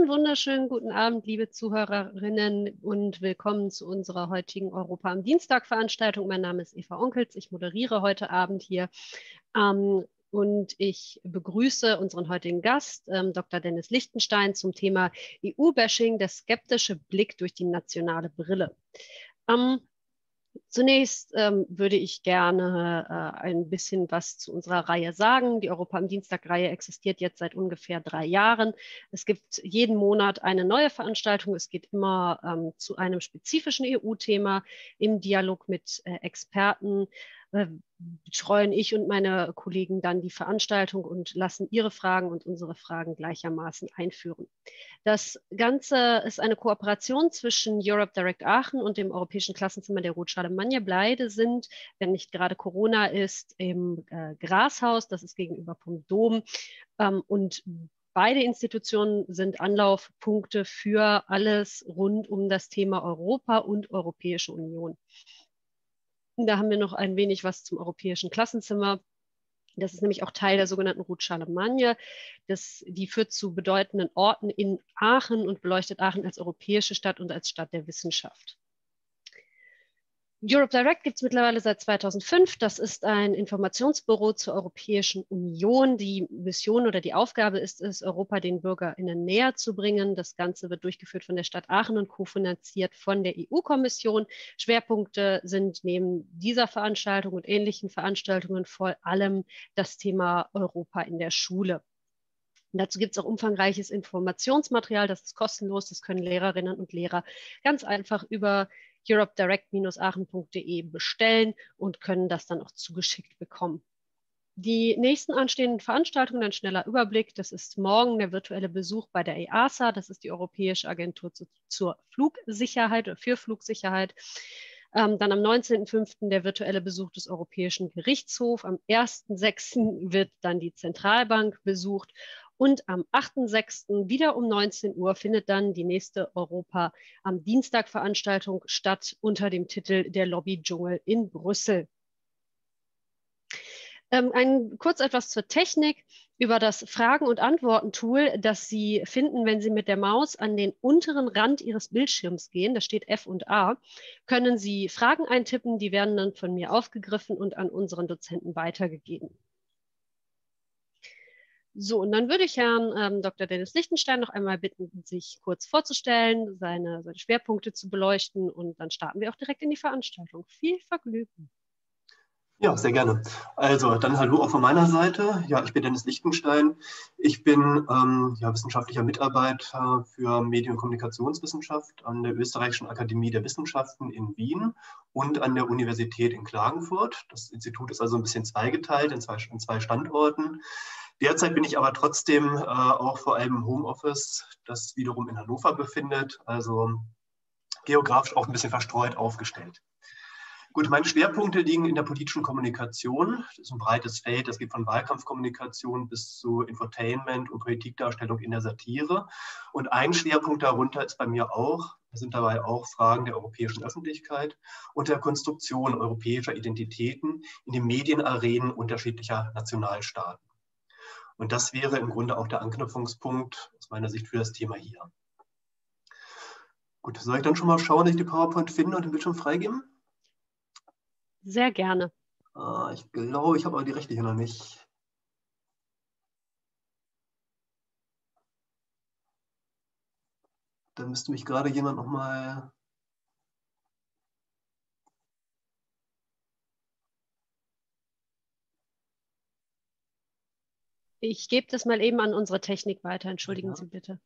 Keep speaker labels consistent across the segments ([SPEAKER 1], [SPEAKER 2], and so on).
[SPEAKER 1] Einen wunderschönen guten Abend, liebe Zuhörerinnen und willkommen zu unserer heutigen Europa am Dienstag Veranstaltung. Mein Name ist Eva Onkels. Ich moderiere heute Abend hier ähm, und ich begrüße unseren heutigen Gast, ähm, Dr. Dennis Lichtenstein, zum Thema EU-Bashing, der skeptische Blick durch die nationale Brille. Ähm, Zunächst ähm, würde ich gerne äh, ein bisschen was zu unserer Reihe sagen. Die Europa am Dienstag-Reihe existiert jetzt seit ungefähr drei Jahren. Es gibt jeden Monat eine neue Veranstaltung. Es geht immer ähm, zu einem spezifischen EU-Thema im Dialog mit äh, Experten betreuen ich und meine Kollegen dann die Veranstaltung und lassen ihre Fragen und unsere Fragen gleichermaßen einführen. Das Ganze ist eine Kooperation zwischen Europe Direct Aachen und dem Europäischen Klassenzimmer der Ruth Charlemagne. Beide sind, wenn nicht gerade Corona ist, im äh, Grashaus, das ist gegenüber vom Dom. Ähm, und Beide Institutionen sind Anlaufpunkte für alles rund um das Thema Europa und Europäische Union. Da haben wir noch ein wenig was zum europäischen Klassenzimmer. Das ist nämlich auch Teil der sogenannten Route Charlemagne. Das, die führt zu bedeutenden Orten in Aachen und beleuchtet Aachen als europäische Stadt und als Stadt der Wissenschaft. Europe Direct gibt es mittlerweile seit 2005. Das ist ein Informationsbüro zur Europäischen Union. Die Mission oder die Aufgabe ist es, Europa den BürgerInnen näher zu bringen. Das Ganze wird durchgeführt von der Stadt Aachen und kofinanziert von der EU-Kommission. Schwerpunkte sind neben dieser Veranstaltung und ähnlichen Veranstaltungen vor allem das Thema Europa in der Schule. Dazu gibt es auch umfangreiches Informationsmaterial, das ist kostenlos, das können Lehrerinnen und Lehrer ganz einfach über europedirect-aachen.de bestellen und können das dann auch zugeschickt bekommen. Die nächsten anstehenden Veranstaltungen, ein schneller Überblick, das ist morgen der virtuelle Besuch bei der EASA, das ist die Europäische Agentur zu, zur Flugsicherheit oder für Flugsicherheit. Ähm, dann am 19.05. der virtuelle Besuch des Europäischen Gerichtshofs. Am 1.06. wird dann die Zentralbank besucht und am 8.6. wieder um 19 Uhr findet dann die nächste Europa am Dienstag Veranstaltung statt unter dem Titel Der Lobby-Dschungel in Brüssel. Ähm, ein, kurz etwas zur Technik über das Fragen- und Antworten-Tool, das Sie finden, wenn Sie mit der Maus an den unteren Rand Ihres Bildschirms gehen. Da steht F und A. Können Sie Fragen eintippen, die werden dann von mir aufgegriffen und an unseren Dozenten weitergegeben. So, und dann würde ich Herrn ähm, Dr. Dennis Lichtenstein noch einmal bitten, sich kurz vorzustellen, seine, seine Schwerpunkte zu beleuchten und dann starten wir auch direkt in die Veranstaltung. Viel Vergnügen.
[SPEAKER 2] Ja, sehr gerne. Also dann hallo auch von meiner Seite. Ja, ich bin Dennis Lichtenstein. Ich bin ähm, ja, wissenschaftlicher Mitarbeiter für Medien- und Kommunikationswissenschaft an der Österreichischen Akademie der Wissenschaften in Wien und an der Universität in Klagenfurt. Das Institut ist also ein bisschen zweigeteilt in zwei, in zwei Standorten. Derzeit bin ich aber trotzdem äh, auch vor allem im Homeoffice, das wiederum in Hannover befindet, also geografisch auch ein bisschen verstreut aufgestellt. Gut, meine Schwerpunkte liegen in der politischen Kommunikation. Das ist ein breites Feld, das geht von Wahlkampfkommunikation bis zu Infotainment und Politikdarstellung in der Satire. Und ein Schwerpunkt darunter ist bei mir auch, das sind dabei auch Fragen der europäischen Öffentlichkeit und der Konstruktion europäischer Identitäten in den Medienarenen unterschiedlicher Nationalstaaten. Und das wäre im Grunde auch der Anknüpfungspunkt aus meiner Sicht für das Thema hier. Gut, soll ich dann schon mal schauen, dass ich die PowerPoint finde und den Bildschirm freigeben?
[SPEAKER 1] Sehr gerne.
[SPEAKER 2] Ah, ich glaube, ich habe aber die Rechte hier noch nicht. Da müsste mich gerade jemand noch
[SPEAKER 1] Ich gebe das mal eben an unsere Technik weiter. Entschuldigen ja. Sie bitte.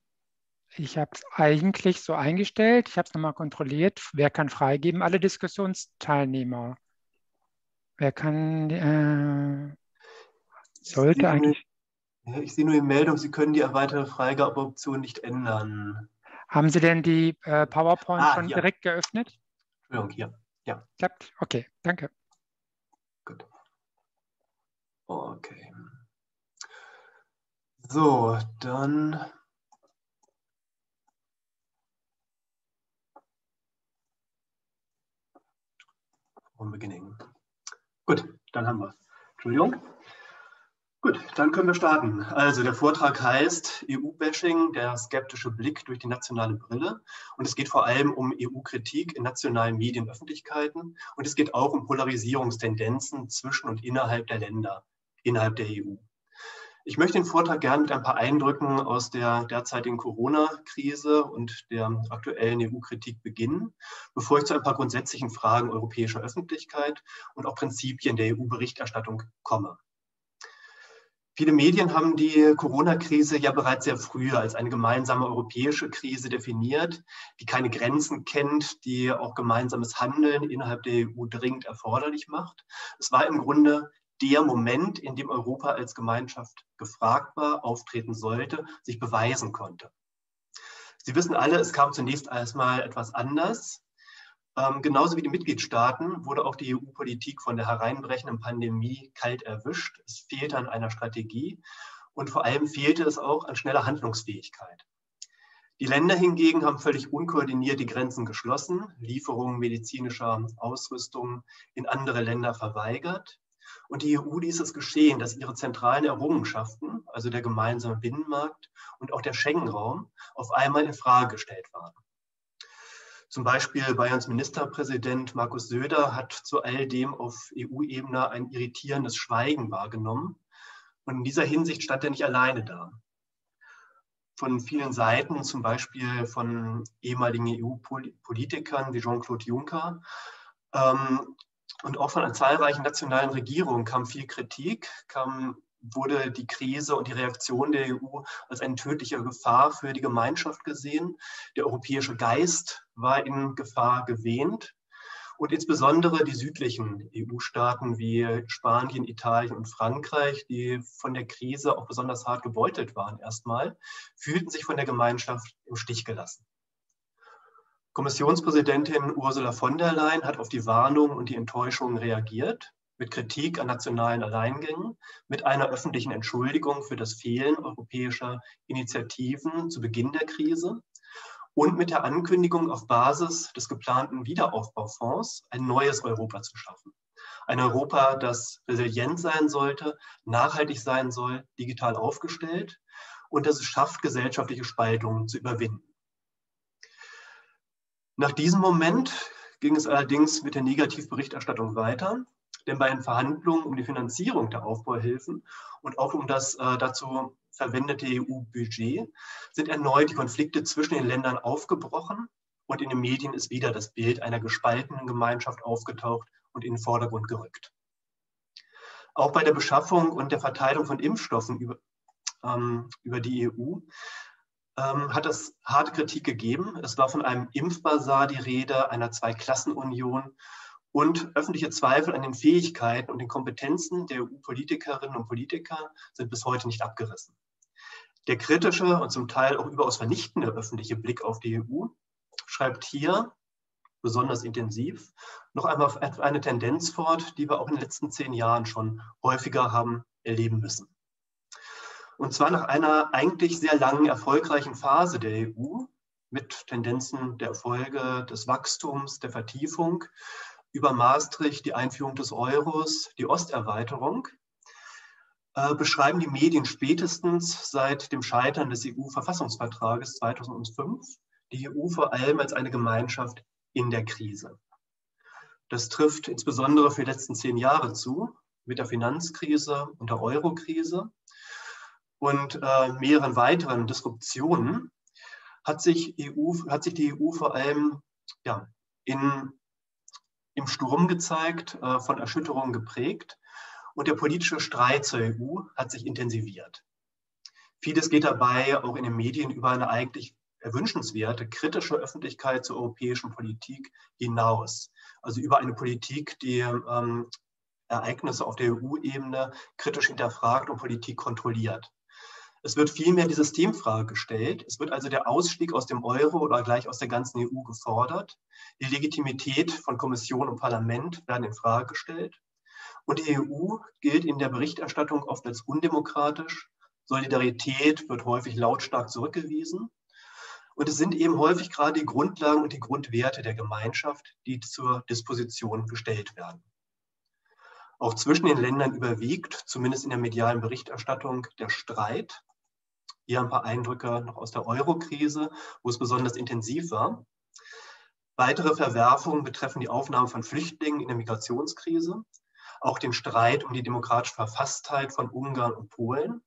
[SPEAKER 3] Ich habe es eigentlich so eingestellt. Ich habe es nochmal kontrolliert. Wer kann freigeben? Alle Diskussionsteilnehmer. Wer kann, äh, sollte
[SPEAKER 2] ich
[SPEAKER 3] eigentlich.
[SPEAKER 2] Nur, ich sehe nur die Meldung, Sie können die erweiterte Freigabeoption nicht ändern.
[SPEAKER 3] Haben Sie denn die äh, PowerPoint ah, schon ja. direkt geöffnet?
[SPEAKER 2] Entschuldigung, hier. Ja.
[SPEAKER 3] Klappt? Okay, danke.
[SPEAKER 2] Gut. Okay. So, dann from beginning. Gut, dann haben wir. Entschuldigung. Gut, dann können wir starten. Also der Vortrag heißt EU-Bashing, der skeptische Blick durch die nationale Brille. Und es geht vor allem um EU-Kritik in nationalen Medienöffentlichkeiten. Und es geht auch um Polarisierungstendenzen zwischen und innerhalb der Länder, innerhalb der EU. Ich möchte den Vortrag gerne mit ein paar Eindrücken aus der derzeitigen Corona-Krise und der aktuellen EU-Kritik beginnen, bevor ich zu ein paar grundsätzlichen Fragen europäischer Öffentlichkeit und auch Prinzipien der EU-Berichterstattung komme. Viele Medien haben die Corona-Krise ja bereits sehr früh als eine gemeinsame europäische Krise definiert, die keine Grenzen kennt, die auch gemeinsames Handeln innerhalb der EU dringend erforderlich macht. Es war im Grunde der Moment, in dem Europa als Gemeinschaft gefragt war, auftreten sollte, sich beweisen konnte. Sie wissen alle, es kam zunächst erstmal etwas anders. Ähm, genauso wie die Mitgliedstaaten wurde auch die EU-Politik von der hereinbrechenden Pandemie kalt erwischt. Es fehlte an einer Strategie und vor allem fehlte es auch an schneller Handlungsfähigkeit. Die Länder hingegen haben völlig unkoordiniert die Grenzen geschlossen, Lieferungen medizinischer Ausrüstung in andere Länder verweigert. Und die EU ließ es geschehen, dass ihre zentralen Errungenschaften, also der gemeinsame Binnenmarkt und auch der Schengen-Raum, auf einmal in Frage gestellt waren. Zum Beispiel Bayerns Ministerpräsident Markus Söder hat zu all dem auf EU-Ebene ein irritierendes Schweigen wahrgenommen. Und in dieser Hinsicht stand er nicht alleine da. Von vielen Seiten, zum Beispiel von ehemaligen EU-Politikern wie Jean-Claude Juncker ähm, und auch von zahlreichen nationalen Regierungen kam viel Kritik, kam wurde die Krise und die Reaktion der EU als eine tödliche Gefahr für die Gemeinschaft gesehen. Der europäische Geist war in Gefahr gewähnt. Und insbesondere die südlichen EU-Staaten wie Spanien, Italien und Frankreich, die von der Krise auch besonders hart gebeutelt waren erstmal, fühlten sich von der Gemeinschaft im Stich gelassen. Kommissionspräsidentin Ursula von der Leyen hat auf die Warnung und die Enttäuschung reagiert mit Kritik an nationalen Alleingängen, mit einer öffentlichen Entschuldigung für das Fehlen europäischer Initiativen zu Beginn der Krise und mit der Ankündigung, auf Basis des geplanten Wiederaufbaufonds ein neues Europa zu schaffen. Ein Europa, das resilient sein sollte, nachhaltig sein soll, digital aufgestellt und das es schafft, gesellschaftliche Spaltungen zu überwinden. Nach diesem Moment ging es allerdings mit der Negativberichterstattung weiter. Denn bei den Verhandlungen um die Finanzierung der Aufbauhilfen und auch um das äh, dazu verwendete EU-Budget sind erneut die Konflikte zwischen den Ländern aufgebrochen und in den Medien ist wieder das Bild einer gespaltenen Gemeinschaft aufgetaucht und in den Vordergrund gerückt. Auch bei der Beschaffung und der Verteilung von Impfstoffen über, ähm, über die EU ähm, hat es harte Kritik gegeben. Es war von einem Impfbasar die Rede, einer Zweiklassenunion und öffentliche Zweifel an den Fähigkeiten und den Kompetenzen der EU-Politikerinnen und Politiker sind bis heute nicht abgerissen. Der kritische und zum Teil auch überaus vernichtende öffentliche Blick auf die EU schreibt hier besonders intensiv noch einmal eine Tendenz fort, die wir auch in den letzten zehn Jahren schon häufiger haben erleben müssen. Und zwar nach einer eigentlich sehr langen, erfolgreichen Phase der EU mit Tendenzen der Erfolge, des Wachstums, der Vertiefung, über Maastricht, die Einführung des Euros, die Osterweiterung, äh, beschreiben die Medien spätestens seit dem Scheitern des EU-Verfassungsvertrages 2005 die EU vor allem als eine Gemeinschaft in der Krise. Das trifft insbesondere für die letzten zehn Jahre zu, mit der Finanzkrise und der Eurokrise und äh, mehreren weiteren Disruptionen hat sich, EU, hat sich die EU vor allem ja, in im Sturm gezeigt, äh, von Erschütterungen geprägt und der politische Streit zur EU hat sich intensiviert. Vieles geht dabei auch in den Medien über eine eigentlich erwünschenswerte kritische Öffentlichkeit zur europäischen Politik hinaus. Also über eine Politik, die ähm, Ereignisse auf der EU-Ebene kritisch hinterfragt und Politik kontrolliert. Es wird vielmehr die Systemfrage gestellt. Es wird also der Ausstieg aus dem Euro oder gleich aus der ganzen EU gefordert. Die Legitimität von Kommission und Parlament werden in Frage gestellt. Und die EU gilt in der Berichterstattung oft als undemokratisch. Solidarität wird häufig lautstark zurückgewiesen. Und es sind eben häufig gerade die Grundlagen und die Grundwerte der Gemeinschaft, die zur Disposition gestellt werden. Auch zwischen den Ländern überwiegt, zumindest in der medialen Berichterstattung, der Streit. Hier ein paar Eindrücke noch aus der Euro-Krise, wo es besonders intensiv war. Weitere Verwerfungen betreffen die Aufnahme von Flüchtlingen in der Migrationskrise, auch den Streit um die demokratische Verfasstheit von Ungarn und Polen.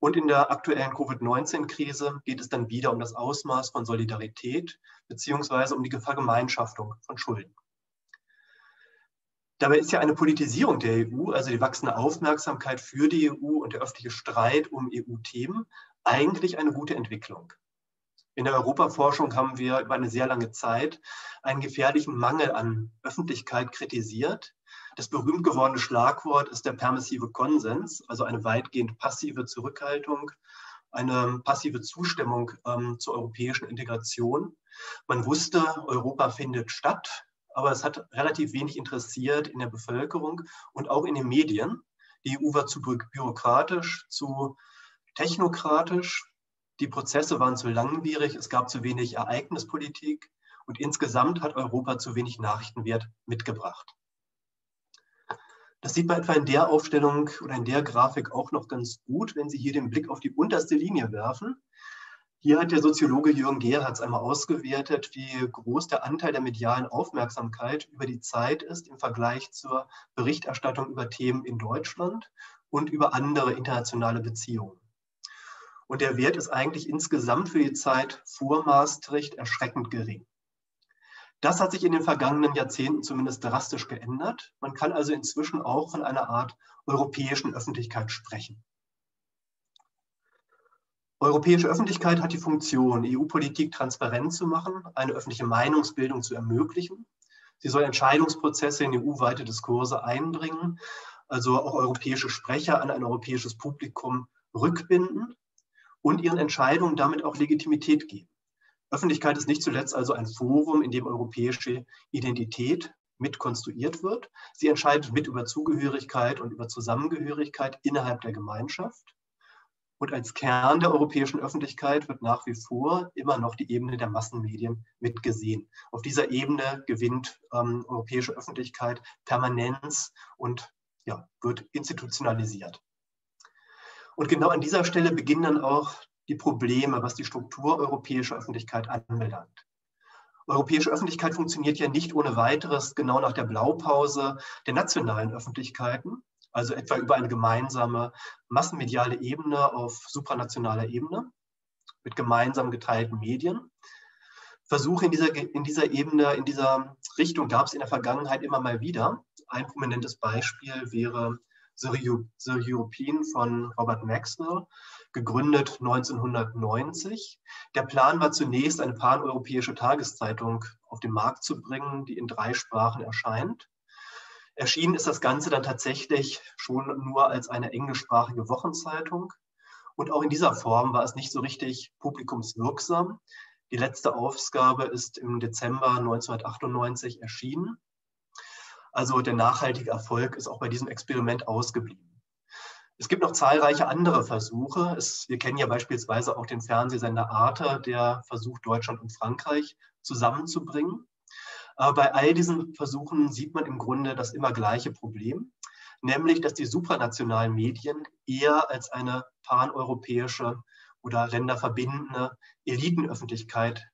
[SPEAKER 2] Und in der aktuellen Covid-19-Krise geht es dann wieder um das Ausmaß von Solidarität beziehungsweise um die Vergemeinschaftung von Schulden. Dabei ist ja eine Politisierung der EU, also die wachsende Aufmerksamkeit für die EU und der öffentliche Streit um EU-Themen, eigentlich eine gute Entwicklung. In der Europaforschung haben wir über eine sehr lange Zeit einen gefährlichen Mangel an Öffentlichkeit kritisiert. Das berühmt gewordene Schlagwort ist der permissive Konsens, also eine weitgehend passive Zurückhaltung, eine passive Zustimmung ähm, zur europäischen Integration. Man wusste, Europa findet statt, aber es hat relativ wenig interessiert in der Bevölkerung und auch in den Medien. Die EU war zu bürokratisch, zu technokratisch, die Prozesse waren zu langwierig, es gab zu wenig Ereignispolitik und insgesamt hat Europa zu wenig Nachrichtenwert mitgebracht. Das sieht man etwa in der Aufstellung oder in der Grafik auch noch ganz gut, wenn Sie hier den Blick auf die unterste Linie werfen. Hier hat der Soziologe Jürgen Gerhards einmal ausgewertet, wie groß der Anteil der medialen Aufmerksamkeit über die Zeit ist im Vergleich zur Berichterstattung über Themen in Deutschland und über andere internationale Beziehungen. Und der Wert ist eigentlich insgesamt für die Zeit vor Maastricht erschreckend gering. Das hat sich in den vergangenen Jahrzehnten zumindest drastisch geändert. Man kann also inzwischen auch von einer Art europäischen Öffentlichkeit sprechen. Europäische Öffentlichkeit hat die Funktion, EU-Politik transparent zu machen, eine öffentliche Meinungsbildung zu ermöglichen. Sie soll Entscheidungsprozesse in EU-weite Diskurse einbringen, also auch europäische Sprecher an ein europäisches Publikum rückbinden und ihren Entscheidungen damit auch Legitimität geben. Öffentlichkeit ist nicht zuletzt also ein Forum, in dem europäische Identität mitkonstruiert wird. Sie entscheidet mit über Zugehörigkeit und über Zusammengehörigkeit innerhalb der Gemeinschaft. Und als Kern der europäischen Öffentlichkeit wird nach wie vor immer noch die Ebene der Massenmedien mitgesehen. Auf dieser Ebene gewinnt ähm, europäische Öffentlichkeit Permanenz und ja, wird institutionalisiert. Und genau an dieser Stelle beginnen dann auch die Probleme, was die Struktur europäischer Öffentlichkeit anbelangt. Europäische Öffentlichkeit funktioniert ja nicht ohne weiteres genau nach der Blaupause der nationalen Öffentlichkeiten, also etwa über eine gemeinsame massenmediale Ebene auf supranationaler Ebene mit gemeinsam geteilten Medien. Versuche in dieser, in dieser Ebene, in dieser Richtung gab es in der Vergangenheit immer mal wieder. Ein prominentes Beispiel wäre The, European von Robert Maxwell, gegründet 1990. Der Plan war zunächst, eine paneuropäische Tageszeitung auf den Markt zu bringen, die in drei Sprachen erscheint. Erschienen ist das Ganze dann tatsächlich schon nur als eine englischsprachige Wochenzeitung. Und auch in dieser Form war es nicht so richtig publikumswirksam. Die letzte Ausgabe ist im Dezember 1998 erschienen. Also der nachhaltige Erfolg ist auch bei diesem Experiment ausgeblieben. Es gibt noch zahlreiche andere Versuche. Es, wir kennen ja beispielsweise auch den Fernsehsender Arte, der versucht, Deutschland und Frankreich zusammenzubringen. Aber bei all diesen Versuchen sieht man im Grunde das immer gleiche Problem, nämlich dass die supranationalen Medien eher als eine paneuropäische oder länderverbindende Elitenöffentlichkeit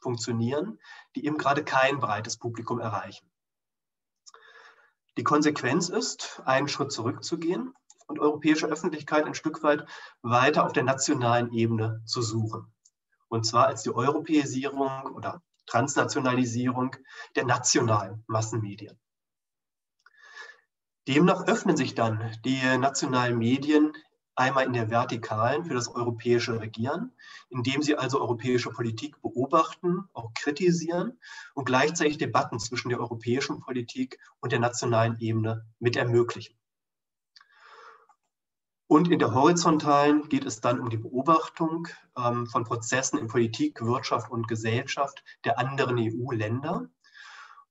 [SPEAKER 2] funktionieren, die eben gerade kein breites Publikum erreichen. Die Konsequenz ist, einen Schritt zurückzugehen und europäische Öffentlichkeit ein Stück weit weiter auf der nationalen Ebene zu suchen. Und zwar als die Europäisierung oder Transnationalisierung der nationalen Massenmedien. Demnach öffnen sich dann die nationalen Medien einmal in der Vertikalen für das europäische Regieren, indem sie also europäische Politik beobachten, auch kritisieren und gleichzeitig Debatten zwischen der europäischen Politik und der nationalen Ebene mit ermöglichen. Und in der horizontalen geht es dann um die Beobachtung ähm, von Prozessen in Politik, Wirtschaft und Gesellschaft der anderen EU-Länder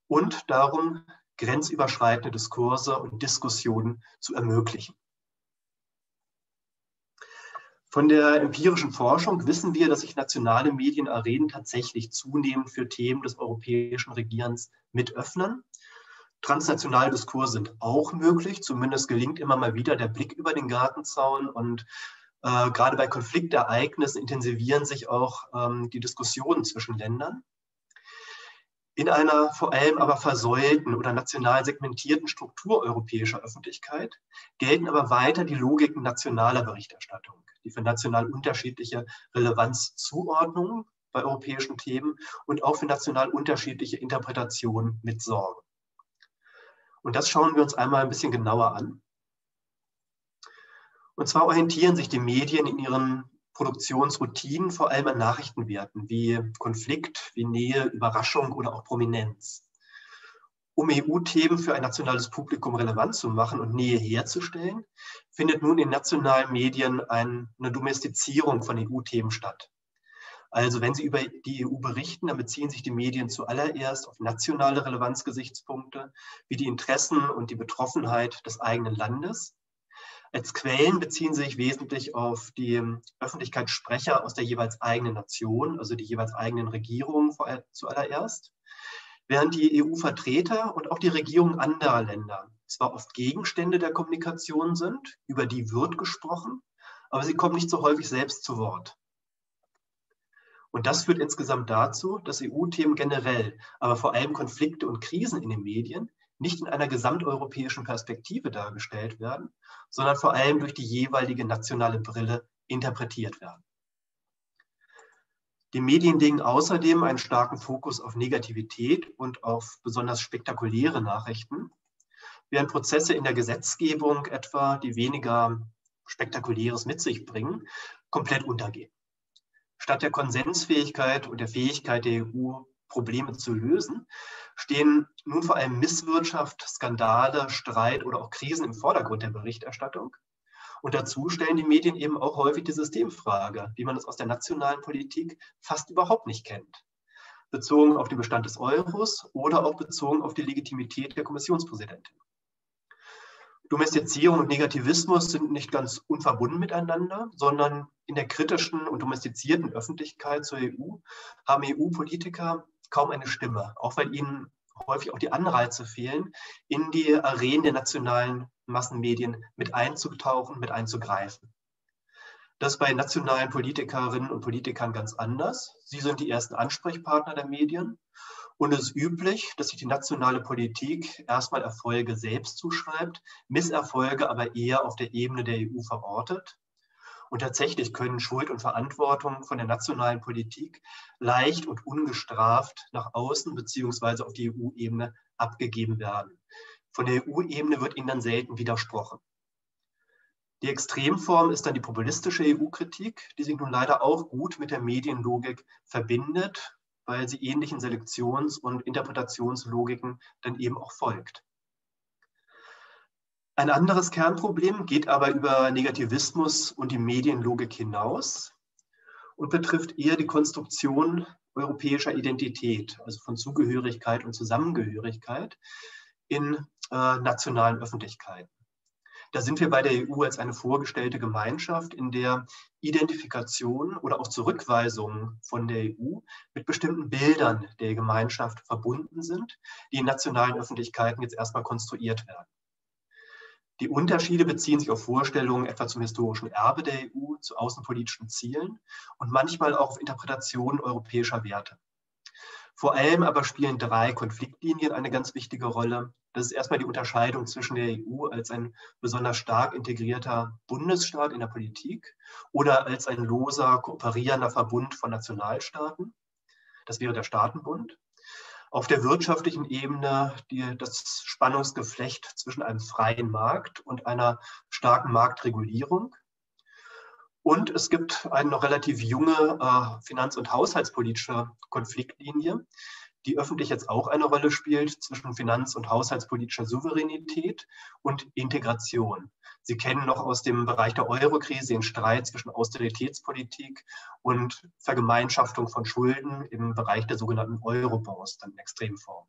[SPEAKER 2] und darum, grenzüberschreitende Diskurse und Diskussionen zu ermöglichen. Von der empirischen Forschung wissen wir, dass sich nationale Medienarenen tatsächlich zunehmend für Themen des europäischen Regierens mit öffnen. Transnationale Diskurse sind auch möglich. Zumindest gelingt immer mal wieder der Blick über den Gartenzaun. Und äh, gerade bei Konfliktereignissen intensivieren sich auch ähm, die Diskussionen zwischen Ländern. In einer vor allem aber versäulten oder national segmentierten Struktur europäischer Öffentlichkeit gelten aber weiter die Logiken nationaler Berichterstattung, die für national unterschiedliche Relevanzzuordnungen bei europäischen Themen und auch für national unterschiedliche Interpretationen mit sorgen. Und das schauen wir uns einmal ein bisschen genauer an. Und zwar orientieren sich die Medien in ihren Produktionsroutinen vor allem an Nachrichtenwerten wie Konflikt, wie Nähe, Überraschung oder auch Prominenz. Um EU-Themen für ein nationales Publikum relevant zu machen und Nähe herzustellen, findet nun in nationalen Medien eine Domestizierung von EU-Themen statt. Also wenn Sie über die EU berichten, dann beziehen sich die Medien zuallererst auf nationale Relevanzgesichtspunkte wie die Interessen und die Betroffenheit des eigenen Landes. Als Quellen beziehen sich wesentlich auf die Öffentlichkeitssprecher aus der jeweils eigenen Nation, also die jeweils eigenen Regierungen zuallererst, während die EU-Vertreter und auch die Regierungen anderer Länder zwar oft Gegenstände der Kommunikation sind, über die wird gesprochen, aber sie kommen nicht so häufig selbst zu Wort. Und das führt insgesamt dazu, dass EU-Themen generell, aber vor allem Konflikte und Krisen in den Medien nicht in einer gesamteuropäischen Perspektive dargestellt werden, sondern vor allem durch die jeweilige nationale Brille interpretiert werden. Die Medien legen außerdem einen starken Fokus auf Negativität und auf besonders spektakuläre Nachrichten, während Prozesse in der Gesetzgebung etwa, die weniger Spektakuläres mit sich bringen, komplett untergehen. Statt der Konsensfähigkeit und der Fähigkeit der EU, Probleme zu lösen, stehen nun vor allem Misswirtschaft, Skandale, Streit oder auch Krisen im Vordergrund der Berichterstattung. Und dazu stellen die Medien eben auch häufig die Systemfrage, wie man es aus der nationalen Politik fast überhaupt nicht kennt. Bezogen auf den Bestand des Euros oder auch bezogen auf die Legitimität der Kommissionspräsidentin. Domestizierung und Negativismus sind nicht ganz unverbunden miteinander, sondern in der kritischen und domestizierten Öffentlichkeit zur EU haben EU-Politiker kaum eine Stimme, auch weil ihnen häufig auch die Anreize fehlen, in die Arenen der nationalen Massenmedien mit einzutauchen, mit einzugreifen. Das ist bei nationalen Politikerinnen und Politikern ganz anders. Sie sind die ersten Ansprechpartner der Medien und es ist üblich, dass sich die nationale Politik erstmal Erfolge selbst zuschreibt, Misserfolge aber eher auf der Ebene der EU verortet. Und tatsächlich können Schuld und Verantwortung von der nationalen Politik leicht und ungestraft nach außen beziehungsweise auf die EU-Ebene abgegeben werden. Von der EU-Ebene wird ihnen dann selten widersprochen. Die Extremform ist dann die populistische EU-Kritik, die sich nun leider auch gut mit der Medienlogik verbindet weil sie ähnlichen Selektions- und Interpretationslogiken dann eben auch folgt. Ein anderes Kernproblem geht aber über Negativismus und die Medienlogik hinaus und betrifft eher die Konstruktion europäischer Identität, also von Zugehörigkeit und Zusammengehörigkeit in äh, nationalen Öffentlichkeiten. Da sind wir bei der EU als eine vorgestellte Gemeinschaft, in der Identifikation oder auch Zurückweisungen von der EU mit bestimmten Bildern der Gemeinschaft verbunden sind, die in nationalen Öffentlichkeiten jetzt erstmal konstruiert werden. Die Unterschiede beziehen sich auf Vorstellungen etwa zum historischen Erbe der EU, zu außenpolitischen Zielen und manchmal auch auf Interpretationen europäischer Werte. Vor allem aber spielen drei Konfliktlinien eine ganz wichtige Rolle. Das ist erstmal die Unterscheidung zwischen der EU als ein besonders stark integrierter Bundesstaat in der Politik oder als ein loser, kooperierender Verbund von Nationalstaaten. Das wäre der Staatenbund. Auf der wirtschaftlichen Ebene die, das Spannungsgeflecht zwischen einem freien Markt und einer starken Marktregulierung. Und es gibt eine noch relativ junge äh, finanz- und haushaltspolitische Konfliktlinie, die öffentlich jetzt auch eine Rolle spielt zwischen finanz- und haushaltspolitischer Souveränität und Integration. Sie kennen noch aus dem Bereich der Eurokrise den Streit zwischen Austeritätspolitik und Vergemeinschaftung von Schulden im Bereich der sogenannten Eurobonds, dann in Extremform.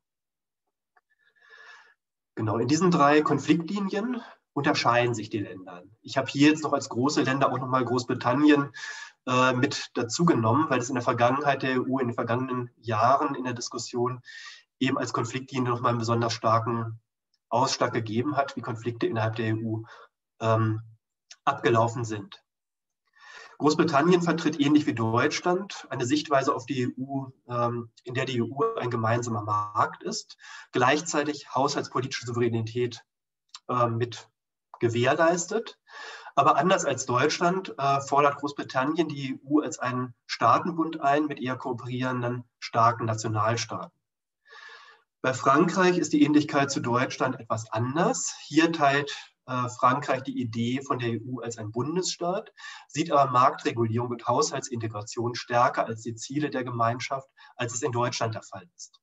[SPEAKER 2] Genau, in diesen drei Konfliktlinien unterscheiden sich die Länder. Ich habe hier jetzt noch als große Länder auch nochmal Großbritannien äh, mit dazu genommen, weil es in der Vergangenheit der EU, in den vergangenen Jahren in der Diskussion eben als Konfliktlinie nochmal einen besonders starken Ausschlag gegeben hat, wie Konflikte innerhalb der EU ähm, abgelaufen sind. Großbritannien vertritt ähnlich wie Deutschland eine Sichtweise auf die EU, ähm, in der die EU ein gemeinsamer Markt ist, gleichzeitig haushaltspolitische Souveränität äh, mit gewährleistet. Aber anders als Deutschland äh, fordert Großbritannien die EU als einen Staatenbund ein mit eher kooperierenden starken Nationalstaaten. Bei Frankreich ist die Ähnlichkeit zu Deutschland etwas anders. Hier teilt äh, Frankreich die Idee von der EU als ein Bundesstaat, sieht aber Marktregulierung und Haushaltsintegration stärker als die Ziele der Gemeinschaft, als es in Deutschland der Fall ist.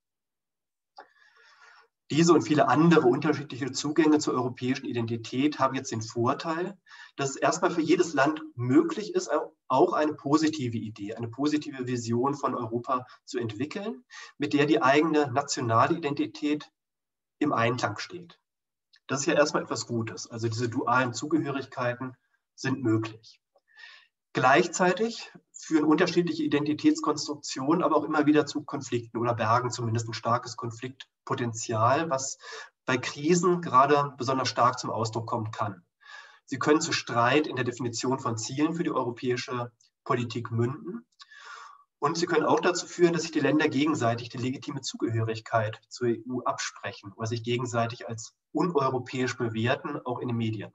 [SPEAKER 2] Diese und viele andere unterschiedliche Zugänge zur europäischen Identität haben jetzt den Vorteil, dass es erstmal für jedes Land möglich ist, auch eine positive Idee, eine positive Vision von Europa zu entwickeln, mit der die eigene nationale Identität im Einklang steht. Das ist ja erstmal etwas Gutes. Also diese dualen Zugehörigkeiten sind möglich. Gleichzeitig führen unterschiedliche Identitätskonstruktionen aber auch immer wieder zu Konflikten oder bergen zumindest ein starkes Konfliktpotenzial, was bei Krisen gerade besonders stark zum Ausdruck kommen kann. Sie können zu Streit in der Definition von Zielen für die europäische Politik münden. Und sie können auch dazu führen, dass sich die Länder gegenseitig die legitime Zugehörigkeit zur EU absprechen oder sich gegenseitig als uneuropäisch bewerten, auch in den Medien.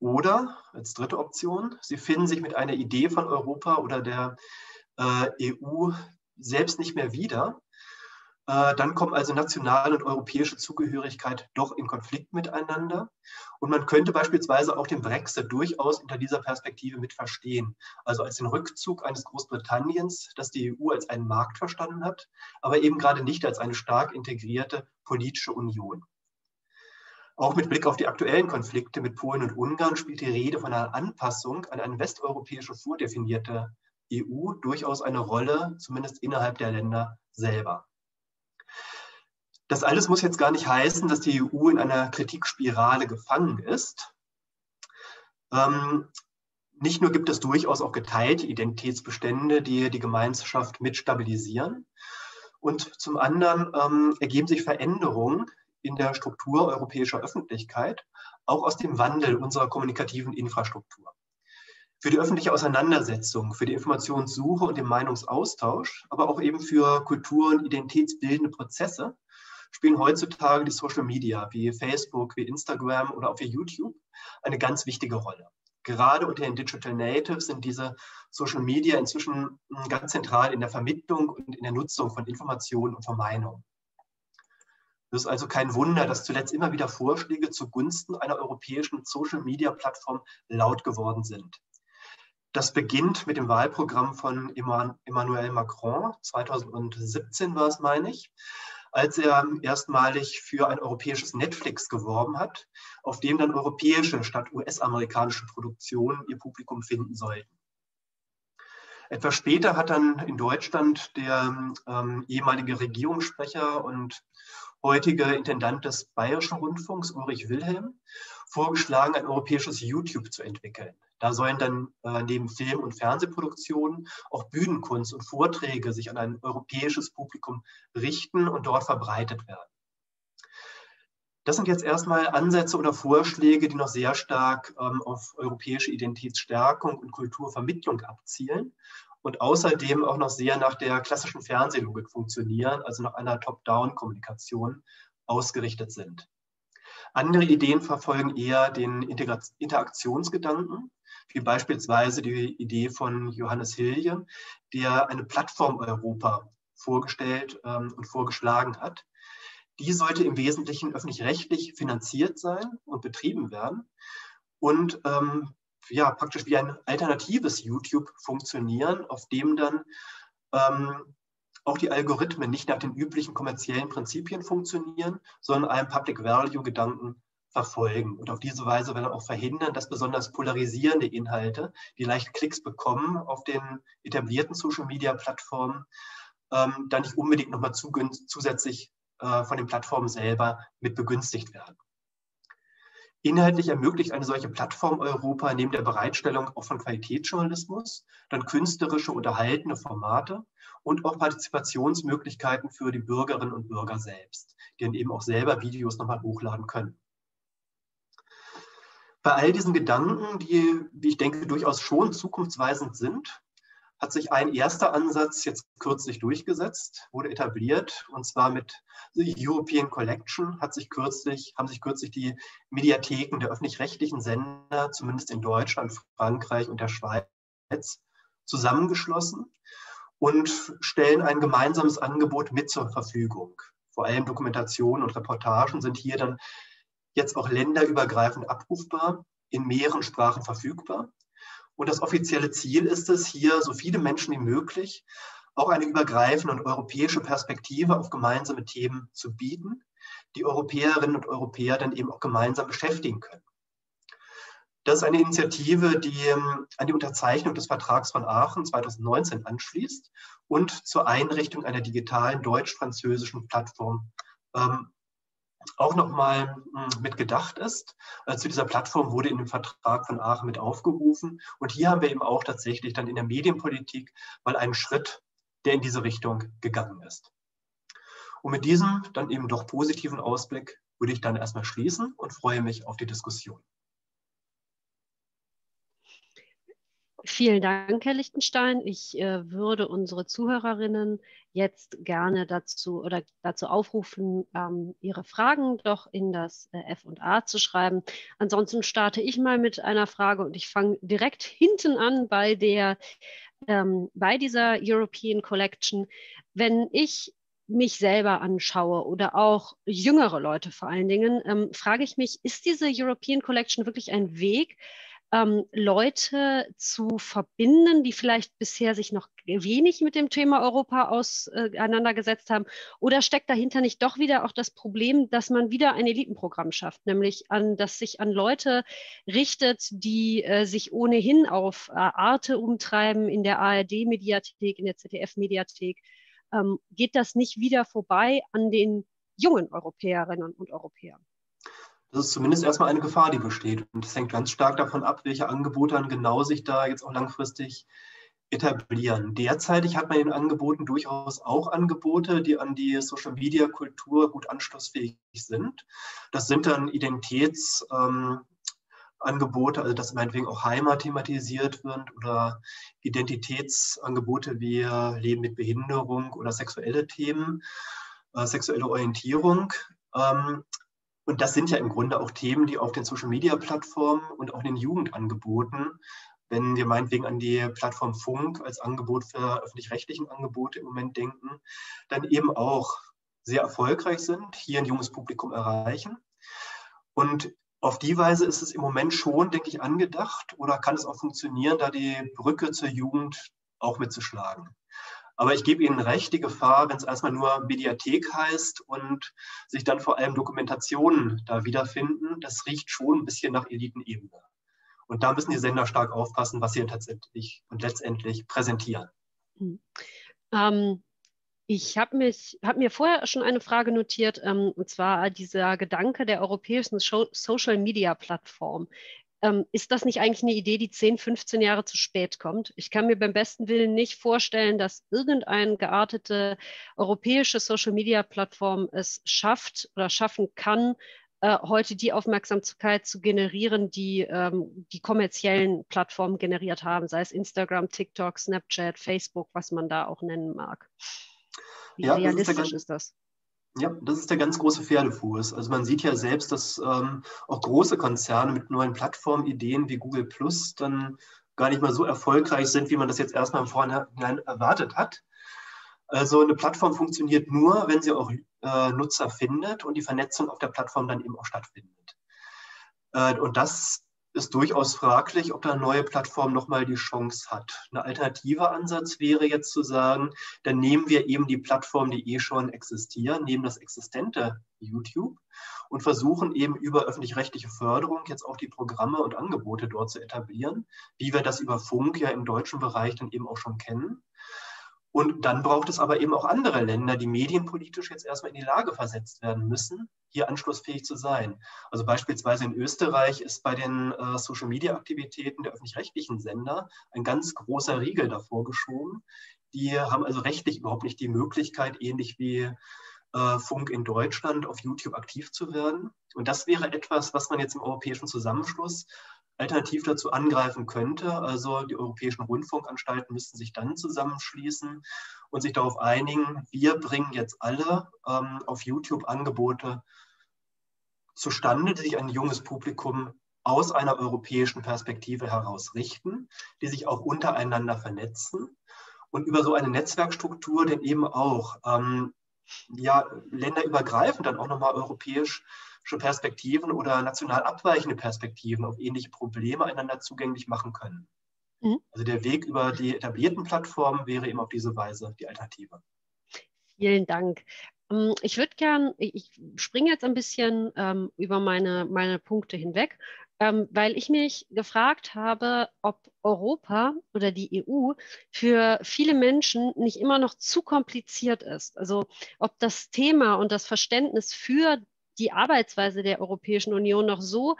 [SPEAKER 2] Oder als dritte Option, sie finden sich mit einer Idee von Europa oder der äh, EU selbst nicht mehr wieder. Äh, dann kommen also nationale und europäische Zugehörigkeit doch in Konflikt miteinander. Und man könnte beispielsweise auch den Brexit durchaus unter dieser Perspektive mit verstehen. Also als den Rückzug eines Großbritanniens, das die EU als einen Markt verstanden hat, aber eben gerade nicht als eine stark integrierte politische Union. Auch mit Blick auf die aktuellen Konflikte mit Polen und Ungarn spielt die Rede von einer Anpassung an eine westeuropäische vordefinierte EU durchaus eine Rolle, zumindest innerhalb der Länder selber. Das alles muss jetzt gar nicht heißen, dass die EU in einer Kritikspirale gefangen ist. Ähm, nicht nur gibt es durchaus auch geteilte Identitätsbestände, die die Gemeinschaft mit stabilisieren. Und zum anderen ähm, ergeben sich Veränderungen, in der Struktur europäischer Öffentlichkeit, auch aus dem Wandel unserer kommunikativen Infrastruktur. Für die öffentliche Auseinandersetzung, für die Informationssuche und den Meinungsaustausch, aber auch eben für Kultur- und identitätsbildende Prozesse spielen heutzutage die Social Media wie Facebook, wie Instagram oder auch wie YouTube eine ganz wichtige Rolle. Gerade unter den Digital Natives sind diese Social Media inzwischen ganz zentral in der Vermittlung und in der Nutzung von Informationen und von Meinungen. Es ist also kein Wunder, dass zuletzt immer wieder Vorschläge zugunsten einer europäischen Social-Media-Plattform laut geworden sind. Das beginnt mit dem Wahlprogramm von Emmanuel Macron, 2017 war es, meine ich, als er erstmalig für ein europäisches Netflix geworben hat, auf dem dann europäische statt US-amerikanische Produktionen ihr Publikum finden sollten. Etwas später hat dann in Deutschland der ähm, ehemalige Regierungssprecher und heutige Intendant des Bayerischen Rundfunks, Ulrich Wilhelm, vorgeschlagen, ein europäisches YouTube zu entwickeln. Da sollen dann äh, neben Film- und Fernsehproduktionen auch Bühnenkunst und Vorträge sich an ein europäisches Publikum richten und dort verbreitet werden. Das sind jetzt erstmal Ansätze oder Vorschläge, die noch sehr stark ähm, auf europäische Identitätsstärkung und Kulturvermittlung abzielen und außerdem auch noch sehr nach der klassischen Fernsehlogik funktionieren, also nach einer Top-Down-Kommunikation ausgerichtet sind. Andere Ideen verfolgen eher den Interaktionsgedanken, wie beispielsweise die Idee von Johannes Hilje, der eine Plattform Europa vorgestellt ähm, und vorgeschlagen hat. Die sollte im Wesentlichen öffentlich-rechtlich finanziert sein und betrieben werden und ähm, ja, praktisch wie ein alternatives YouTube funktionieren, auf dem dann ähm, auch die Algorithmen nicht nach den üblichen kommerziellen Prinzipien funktionieren, sondern einen Public Value-Gedanken verfolgen und auf diese Weise werden auch verhindern, dass besonders polarisierende Inhalte, die leicht Klicks bekommen auf den etablierten Social-Media-Plattformen, ähm, dann nicht unbedingt nochmal zusätzlich äh, von den Plattformen selber mit begünstigt werden. Inhaltlich ermöglicht eine solche Plattform Europa neben der Bereitstellung auch von Qualitätsjournalismus dann künstlerische, unterhaltende Formate und auch Partizipationsmöglichkeiten für die Bürgerinnen und Bürger selbst, die dann eben auch selber Videos nochmal hochladen können. Bei all diesen Gedanken, die, wie ich denke, durchaus schon zukunftsweisend sind, hat sich ein erster Ansatz jetzt kürzlich durchgesetzt, wurde etabliert, und zwar mit European Collection hat sich kürzlich, haben sich kürzlich die Mediatheken der öffentlich-rechtlichen Sender, zumindest in Deutschland, Frankreich und der Schweiz, zusammengeschlossen und stellen ein gemeinsames Angebot mit zur Verfügung. Vor allem Dokumentationen und Reportagen sind hier dann jetzt auch länderübergreifend abrufbar, in mehreren Sprachen verfügbar. Und das offizielle Ziel ist es, hier so viele Menschen wie möglich auch eine übergreifende und europäische Perspektive auf gemeinsame Themen zu bieten, die Europäerinnen und Europäer dann eben auch gemeinsam beschäftigen können. Das ist eine Initiative, die ähm, an die Unterzeichnung des Vertrags von Aachen 2019 anschließt und zur Einrichtung einer digitalen deutsch-französischen Plattform ähm, auch nochmal hm, mit gedacht ist. Äh, zu dieser Plattform wurde in dem Vertrag von Aachen mit aufgerufen. Und hier haben wir eben auch tatsächlich dann in der Medienpolitik mal einen Schritt, der in diese Richtung gegangen ist. Und mit diesem dann eben doch positiven Ausblick würde ich dann erstmal schließen und freue mich auf die Diskussion.
[SPEAKER 1] Vielen Dank, Herr Lichtenstein. Ich äh, würde unsere Zuhörerinnen jetzt gerne dazu oder dazu aufrufen, ähm, ihre Fragen doch in das äh, F und A zu schreiben. Ansonsten starte ich mal mit einer Frage und ich fange direkt hinten an bei der ähm, bei dieser European Collection. Wenn ich mich selber anschaue oder auch jüngere Leute vor allen Dingen, ähm, frage ich mich, ist diese European Collection wirklich ein Weg, ähm, Leute zu verbinden, die vielleicht bisher sich noch wenig mit dem Thema Europa auseinandergesetzt haben? Oder steckt dahinter nicht doch wieder auch das Problem, dass man wieder ein Elitenprogramm schafft, nämlich an, dass sich an Leute richtet, die äh, sich ohnehin auf äh, Arte umtreiben, in der ARD-Mediathek, in der ZDF-Mediathek? Ähm, geht das nicht wieder vorbei an den jungen Europäerinnen und Europäern?
[SPEAKER 2] Das ist zumindest erstmal eine Gefahr, die besteht. Und das hängt ganz stark davon ab, welche Angebote dann genau sich da jetzt auch langfristig etablieren. Derzeitig hat man in Angeboten durchaus auch Angebote, die an die Social-Media-Kultur gut anschlussfähig sind. Das sind dann Identitätsangebote, ähm, also dass meinetwegen auch Heimat thematisiert wird oder Identitätsangebote wie Leben mit Behinderung oder sexuelle Themen, äh, sexuelle Orientierung. Ähm, und das sind ja im Grunde auch Themen, die auf den Social-Media-Plattformen und auch in den Jugendangeboten, wenn wir meinetwegen an die Plattform Funk als Angebot für öffentlich-rechtlichen Angebote im Moment denken, dann eben auch sehr erfolgreich sind, hier ein junges Publikum erreichen. Und auf die Weise ist es im Moment schon, denke ich, angedacht oder kann es auch funktionieren, da die Brücke zur Jugend auch mitzuschlagen. Aber ich gebe Ihnen recht, die Gefahr, wenn es erstmal nur Mediathek heißt und sich dann vor allem Dokumentationen da wiederfinden, das riecht schon ein bisschen nach Elitenebene. Und da müssen die Sender stark aufpassen, was sie tatsächlich und letztendlich präsentieren.
[SPEAKER 1] Hm. Ähm, ich habe hab mir vorher schon eine Frage notiert, ähm, und zwar dieser Gedanke der europäischen Social Media Plattform. Ähm, ist das nicht eigentlich eine Idee, die 10, 15 Jahre zu spät kommt? Ich kann mir beim besten Willen nicht vorstellen, dass irgendeine geartete europäische Social-Media-Plattform es schafft oder schaffen kann, äh, heute die Aufmerksamkeit zu generieren, die ähm, die kommerziellen Plattformen generiert haben, sei es Instagram, TikTok, Snapchat, Facebook, was man da auch nennen mag. Wie ja, realistisch ist, ist das?
[SPEAKER 2] Ja, das ist der ganz große Pferdefuß. Also man sieht ja selbst, dass ähm, auch große Konzerne mit neuen Plattformideen wie Google Plus dann gar nicht mal so erfolgreich sind, wie man das jetzt erstmal im Vorhinein erwartet hat. Also eine Plattform funktioniert nur, wenn sie auch äh, Nutzer findet und die Vernetzung auf der Plattform dann eben auch stattfindet. Äh, und das ist durchaus fraglich, ob da eine neue Plattform nochmal die Chance hat. Ein alternativer Ansatz wäre jetzt zu sagen, dann nehmen wir eben die Plattformen, die eh schon existieren, nehmen das existente YouTube und versuchen eben über öffentlich-rechtliche Förderung jetzt auch die Programme und Angebote dort zu etablieren, wie wir das über Funk ja im deutschen Bereich dann eben auch schon kennen. Und dann braucht es aber eben auch andere Länder, die medienpolitisch jetzt erstmal in die Lage versetzt werden müssen, hier anschlussfähig zu sein. Also beispielsweise in Österreich ist bei den äh, Social-Media-Aktivitäten der öffentlich-rechtlichen Sender ein ganz großer Riegel davor geschoben. Die haben also rechtlich überhaupt nicht die Möglichkeit, ähnlich wie äh, Funk in Deutschland auf YouTube aktiv zu werden. Und das wäre etwas, was man jetzt im europäischen Zusammenschluss alternativ dazu angreifen könnte. Also die europäischen Rundfunkanstalten müssten sich dann zusammenschließen und sich darauf einigen, wir bringen jetzt alle ähm, auf YouTube Angebote zustande, die sich ein junges Publikum aus einer europäischen Perspektive heraus richten, die sich auch untereinander vernetzen und über so eine Netzwerkstruktur dann eben auch ähm, ja, länderübergreifend dann auch nochmal europäisch Perspektiven oder national abweichende Perspektiven auf ähnliche Probleme einander zugänglich machen können. Mhm. Also der Weg über die etablierten Plattformen wäre eben auf diese Weise die Alternative.
[SPEAKER 1] Vielen Dank. Ähm, ich würde gern, ich springe jetzt ein bisschen ähm, über meine, meine Punkte hinweg, ähm, weil ich mich gefragt habe, ob Europa oder die EU für viele Menschen nicht immer noch zu kompliziert ist. Also ob das Thema und das Verständnis für die Arbeitsweise der Europäischen Union noch so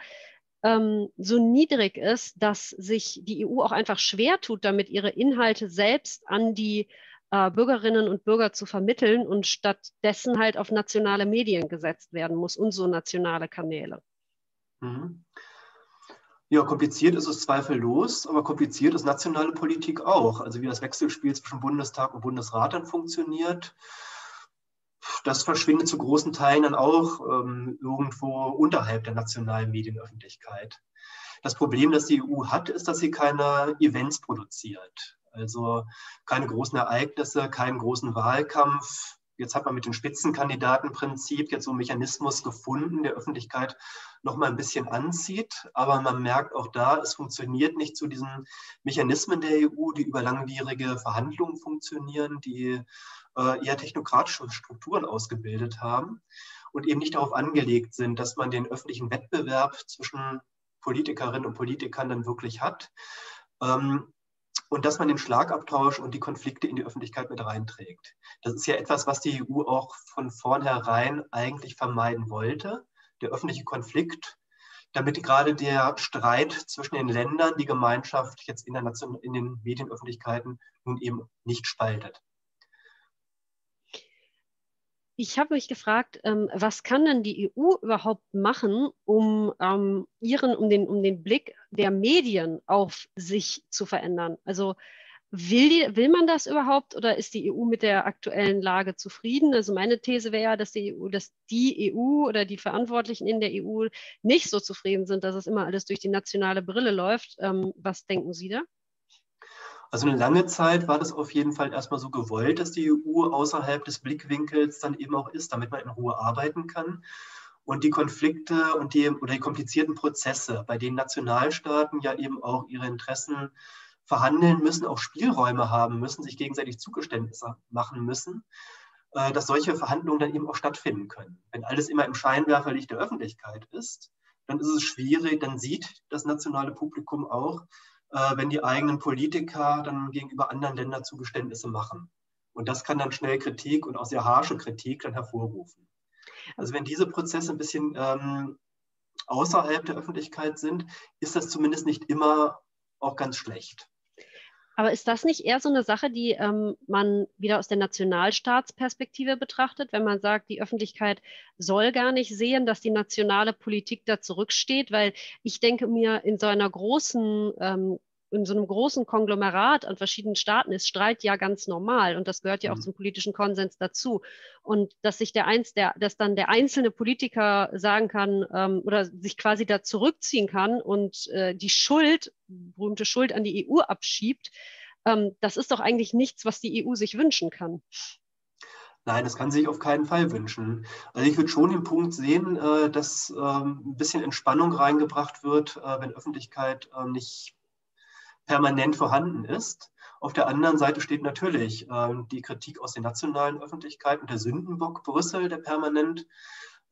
[SPEAKER 1] ähm, so niedrig ist, dass sich die EU auch einfach schwer tut, damit ihre Inhalte selbst an die äh, Bürgerinnen und Bürger zu vermitteln und stattdessen halt auf nationale Medien gesetzt werden muss und so nationale Kanäle.
[SPEAKER 2] Mhm. Ja, kompliziert ist es zweifellos, aber kompliziert ist nationale Politik auch. Also wie das Wechselspiel zwischen Bundestag und Bundesrat dann funktioniert das verschwindet zu großen Teilen dann auch ähm, irgendwo unterhalb der nationalen Medienöffentlichkeit. Das Problem, das die EU hat, ist, dass sie keine Events produziert. Also keine großen Ereignisse, keinen großen Wahlkampf. Jetzt hat man mit dem Spitzenkandidatenprinzip jetzt so einen Mechanismus gefunden, der Öffentlichkeit noch mal ein bisschen anzieht. Aber man merkt auch da, es funktioniert nicht zu diesen Mechanismen der EU, die über langwierige Verhandlungen funktionieren, die äh, eher technokratische Strukturen ausgebildet haben und eben nicht darauf angelegt sind, dass man den öffentlichen Wettbewerb zwischen Politikerinnen und Politikern dann wirklich hat ähm, und dass man den Schlagabtausch und die Konflikte in die Öffentlichkeit mit reinträgt. Das ist ja etwas, was die EU auch von vornherein eigentlich vermeiden wollte, der öffentliche Konflikt, damit gerade der Streit zwischen den Ländern die Gemeinschaft jetzt in, der Nation, in den Medienöffentlichkeiten nun eben nicht spaltet.
[SPEAKER 1] Ich habe mich gefragt, ähm, was kann denn die EU überhaupt machen, um, ähm, ihren, um, den, um den Blick der Medien auf sich zu verändern? Also will, die, will man das überhaupt oder ist die EU mit der aktuellen Lage zufrieden? Also meine These wäre, dass die EU, dass die EU oder die Verantwortlichen in der EU nicht so zufrieden sind, dass es immer alles durch die nationale Brille läuft. Ähm, was denken Sie da?
[SPEAKER 2] Also eine lange Zeit war das auf jeden Fall erstmal so gewollt, dass die EU außerhalb des Blickwinkels dann eben auch ist, damit man in Ruhe arbeiten kann. Und die Konflikte und die, oder die komplizierten Prozesse, bei denen Nationalstaaten ja eben auch ihre Interessen verhandeln müssen, auch Spielräume haben müssen, sich gegenseitig Zugeständnisse machen müssen, äh, dass solche Verhandlungen dann eben auch stattfinden können. Wenn alles immer im Scheinwerferlicht der Öffentlichkeit ist, dann ist es schwierig, dann sieht das nationale Publikum auch, äh, wenn die eigenen Politiker dann gegenüber anderen Ländern Zugeständnisse machen. Und das kann dann schnell Kritik und auch sehr harsche Kritik dann hervorrufen. Also wenn diese Prozesse ein bisschen ähm, außerhalb der Öffentlichkeit sind, ist das zumindest nicht immer auch ganz schlecht.
[SPEAKER 1] Aber ist das nicht eher so eine Sache, die ähm, man wieder aus der Nationalstaatsperspektive betrachtet, wenn man sagt, die Öffentlichkeit soll gar nicht sehen, dass die nationale Politik da zurücksteht? Weil ich denke mir, in so einer großen ähm, in so einem großen Konglomerat an verschiedenen Staaten ist Streit ja ganz normal und das gehört ja auch mhm. zum politischen Konsens dazu. Und dass sich der eins, der, dass dann der einzelne Politiker sagen kann ähm, oder sich quasi da zurückziehen kann und äh, die Schuld, berühmte Schuld an die EU abschiebt, ähm, das ist doch eigentlich nichts, was die EU sich wünschen kann.
[SPEAKER 2] Nein, das kann sich auf keinen Fall wünschen. Also ich würde schon den Punkt sehen, äh, dass ähm, ein bisschen Entspannung reingebracht wird, äh, wenn Öffentlichkeit äh, nicht permanent vorhanden ist. Auf der anderen Seite steht natürlich äh, die Kritik aus der nationalen Öffentlichkeit und der Sündenbock Brüssel, der permanent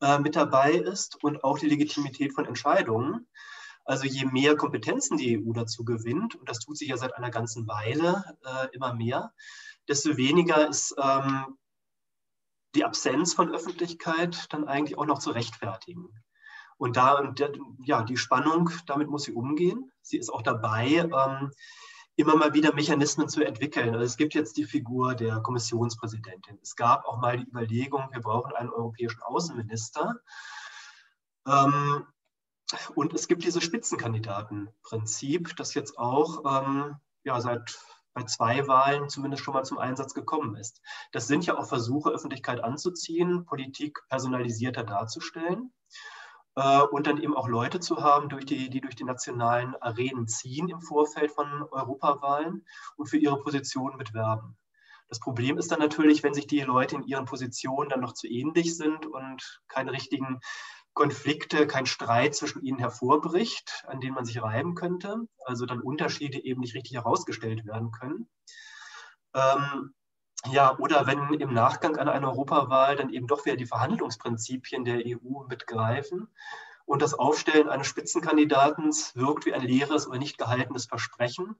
[SPEAKER 2] äh, mit dabei ist und auch die Legitimität von Entscheidungen. Also je mehr Kompetenzen die EU dazu gewinnt, und das tut sich ja seit einer ganzen Weile äh, immer mehr, desto weniger ist ähm, die Absenz von Öffentlichkeit dann eigentlich auch noch zu rechtfertigen. Und da, ja, die Spannung, damit muss sie umgehen. Sie ist auch dabei, ähm, immer mal wieder Mechanismen zu entwickeln. Also es gibt jetzt die Figur der Kommissionspräsidentin. Es gab auch mal die Überlegung, wir brauchen einen europäischen Außenminister. Ähm, und es gibt dieses Spitzenkandidatenprinzip, das jetzt auch ähm, ja, seit bei zwei Wahlen zumindest schon mal zum Einsatz gekommen ist. Das sind ja auch Versuche, Öffentlichkeit anzuziehen, Politik personalisierter darzustellen äh, und dann eben auch Leute zu haben, durch die, die durch die nationalen Arenen ziehen im Vorfeld von Europawahlen und für ihre Positionen mitwerben. Das Problem ist dann natürlich, wenn sich die Leute in ihren Positionen dann noch zu ähnlich sind und keine richtigen Konflikte, kein Streit zwischen ihnen hervorbricht, an den man sich reiben könnte, also dann Unterschiede eben nicht richtig herausgestellt werden können. Ähm, ja, oder wenn im Nachgang an einer Europawahl dann eben doch wieder die Verhandlungsprinzipien der EU mitgreifen und das Aufstellen eines Spitzenkandidaten wirkt wie ein leeres oder nicht gehaltenes Versprechen,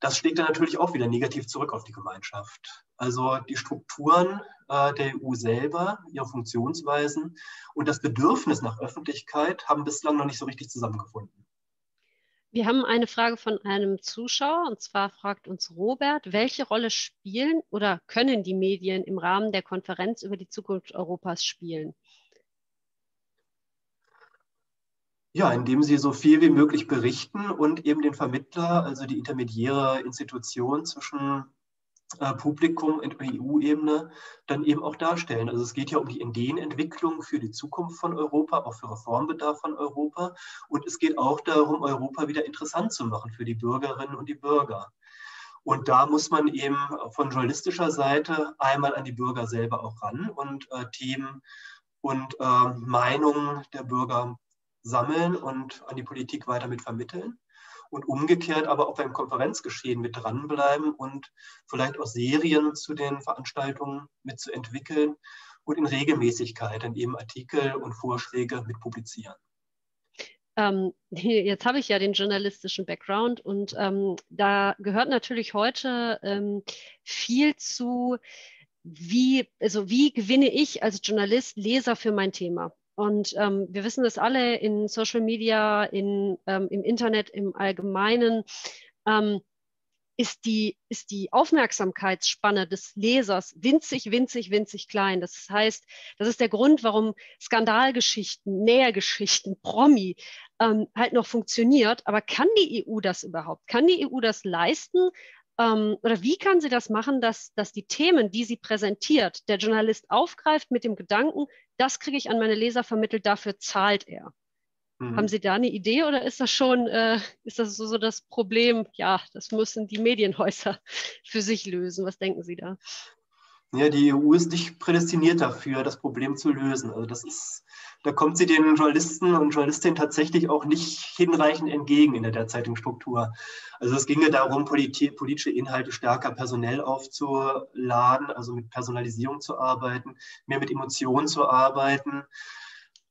[SPEAKER 2] das schlägt dann natürlich auch wieder negativ zurück auf die Gemeinschaft. Also die Strukturen äh, der EU selber, ihre Funktionsweisen und das Bedürfnis nach Öffentlichkeit haben bislang noch nicht so richtig zusammengefunden.
[SPEAKER 1] Wir haben eine Frage von einem Zuschauer und zwar fragt uns Robert, welche Rolle spielen oder können die Medien im Rahmen der Konferenz über die Zukunft Europas spielen?
[SPEAKER 2] Ja, indem sie so viel wie möglich berichten und eben den Vermittler, also die intermediäre Institution zwischen Publikum und EU-Ebene, dann eben auch darstellen. Also es geht ja um die Ideenentwicklung für die Zukunft von Europa, auch für Reformbedarf von Europa. Und es geht auch darum, Europa wieder interessant zu machen für die Bürgerinnen und die Bürger. Und da muss man eben von journalistischer Seite einmal an die Bürger selber auch ran und äh, Themen und äh, Meinungen der Bürger sammeln und an die Politik weiter mit vermitteln. Und umgekehrt aber auch beim Konferenzgeschehen mit dranbleiben und vielleicht auch Serien zu den Veranstaltungen mitzuentwickeln und in Regelmäßigkeit dann eben Artikel und Vorschläge mit publizieren.
[SPEAKER 1] Ähm, jetzt habe ich ja den journalistischen Background und ähm, da gehört natürlich heute ähm, viel zu, wie, also wie gewinne ich als Journalist Leser für mein Thema? Und ähm, wir wissen das alle in Social Media, in, ähm, im Internet im Allgemeinen. Ähm, ist die, ist die Aufmerksamkeitsspanne des Lesers winzig, winzig, winzig klein. Das heißt, das ist der Grund, warum Skandalgeschichten, Nähergeschichten, Promi ähm, halt noch funktioniert. Aber kann die EU das überhaupt? Kann die EU das leisten? Ähm, oder wie kann sie das machen, dass, dass die Themen, die sie präsentiert, der Journalist aufgreift mit dem Gedanken, das kriege ich an meine Leser vermittelt, dafür zahlt er. Mhm. Haben Sie da eine Idee oder ist das schon, äh, ist das so, so das Problem, ja, das müssen die Medienhäuser für sich lösen? Was denken Sie da?
[SPEAKER 2] Ja, die EU ist nicht prädestiniert dafür, das Problem zu lösen. Also das ist, da kommt sie den Journalisten und Journalistinnen tatsächlich auch nicht hinreichend entgegen in der derzeitigen Struktur. Also es ginge darum, politische Inhalte stärker personell aufzuladen, also mit Personalisierung zu arbeiten, mehr mit Emotionen zu arbeiten,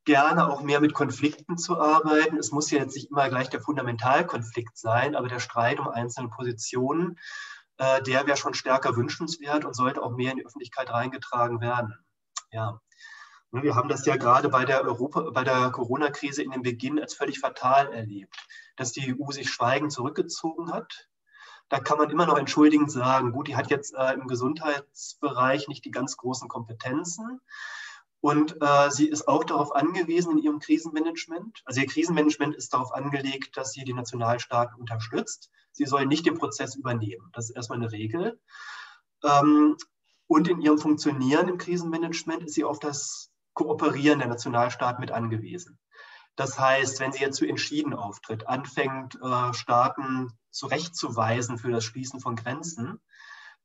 [SPEAKER 2] gerne auch mehr mit Konflikten zu arbeiten. Es muss ja jetzt nicht immer gleich der Fundamentalkonflikt sein, aber der Streit um einzelne Positionen äh, der wäre schon stärker wünschenswert und sollte auch mehr in die Öffentlichkeit reingetragen werden. Ja. Wir haben das ja gerade bei der, der Corona-Krise in dem Beginn als völlig fatal erlebt, dass die EU sich schweigend zurückgezogen hat. Da kann man immer noch entschuldigend sagen, gut, die hat jetzt äh, im Gesundheitsbereich nicht die ganz großen Kompetenzen. Und äh, sie ist auch darauf angewiesen in ihrem Krisenmanagement. Also ihr Krisenmanagement ist darauf angelegt, dass sie die Nationalstaaten unterstützt. Sie soll nicht den Prozess übernehmen. Das ist erstmal eine Regel. Ähm, und in ihrem Funktionieren im Krisenmanagement ist sie auf das Kooperieren der Nationalstaaten mit angewiesen. Das heißt, wenn sie jetzt zu entschieden auftritt, anfängt, äh, Staaten zurechtzuweisen für das Schließen von Grenzen,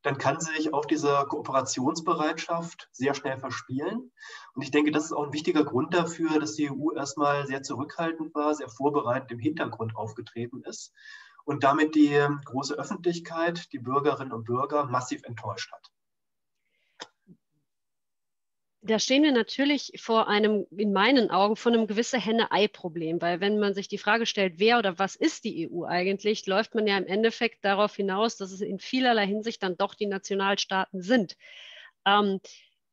[SPEAKER 2] dann kann sich auch diese Kooperationsbereitschaft sehr schnell verspielen. Und ich denke, das ist auch ein wichtiger Grund dafür, dass die EU erstmal sehr zurückhaltend war, sehr vorbereitend im Hintergrund aufgetreten ist und damit die große Öffentlichkeit, die Bürgerinnen und Bürger massiv enttäuscht hat.
[SPEAKER 1] Da stehen wir natürlich vor einem, in meinen Augen, vor einem gewissen Henne-Ei-Problem, weil wenn man sich die Frage stellt, wer oder was ist die EU eigentlich, läuft man ja im Endeffekt darauf hinaus, dass es in vielerlei Hinsicht dann doch die Nationalstaaten sind. Ähm,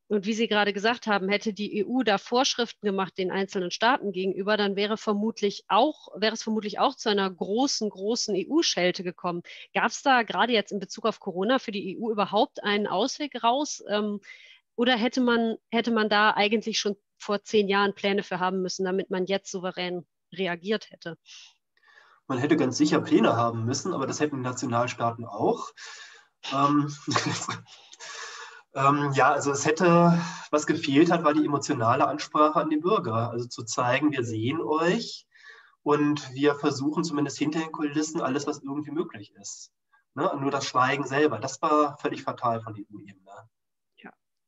[SPEAKER 1] und wie Sie gerade gesagt haben, hätte die EU da Vorschriften gemacht den einzelnen Staaten gegenüber, dann wäre vermutlich auch, wäre es vermutlich auch zu einer großen, großen EU-Schelte gekommen. Gab es da gerade jetzt in Bezug auf Corona für die EU überhaupt einen Ausweg raus? Ähm, oder hätte man, hätte man da eigentlich schon vor zehn Jahren Pläne für haben müssen, damit man jetzt souverän reagiert hätte?
[SPEAKER 2] Man hätte ganz sicher Pläne haben müssen, aber das hätten die Nationalstaaten auch. Ähm, ähm, ja, also es hätte, was gefehlt hat, war die emotionale Ansprache an die Bürger. Also zu zeigen, wir sehen euch und wir versuchen zumindest hinter den Kulissen alles, was irgendwie möglich ist. Ne? Nur das Schweigen selber, das war völlig fatal von der EU-Ebene.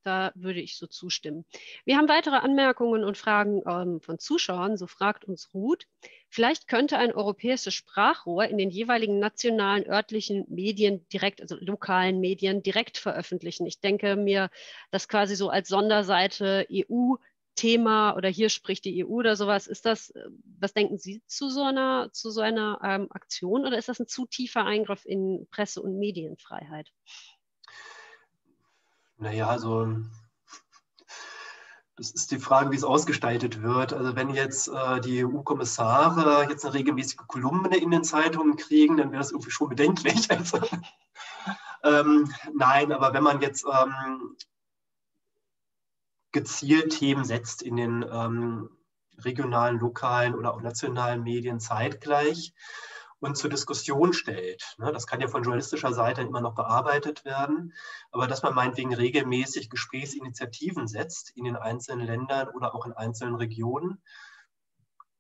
[SPEAKER 1] Da würde ich so zustimmen. Wir haben weitere Anmerkungen und Fragen ähm, von Zuschauern. So fragt uns Ruth. Vielleicht könnte ein europäisches Sprachrohr in den jeweiligen nationalen, örtlichen Medien direkt, also lokalen Medien direkt veröffentlichen. Ich denke mir, das quasi so als Sonderseite EU Thema oder hier spricht die EU oder sowas. Ist das, äh, was denken Sie zu so einer, zu so einer ähm, Aktion oder ist das ein zu tiefer Eingriff in Presse- und Medienfreiheit?
[SPEAKER 2] Naja, also das ist die Frage, wie es ausgestaltet wird. Also wenn jetzt äh, die EU-Kommissare jetzt eine regelmäßige Kolumne in den Zeitungen kriegen, dann wäre das irgendwie schon bedenklich. Also, ähm, nein, aber wenn man jetzt ähm, gezielt Themen setzt in den ähm, regionalen, lokalen oder auch nationalen Medien zeitgleich, und zur Diskussion stellt. Ne, das kann ja von journalistischer Seite immer noch bearbeitet werden, aber dass man meinetwegen regelmäßig Gesprächsinitiativen setzt in den einzelnen Ländern oder auch in einzelnen Regionen,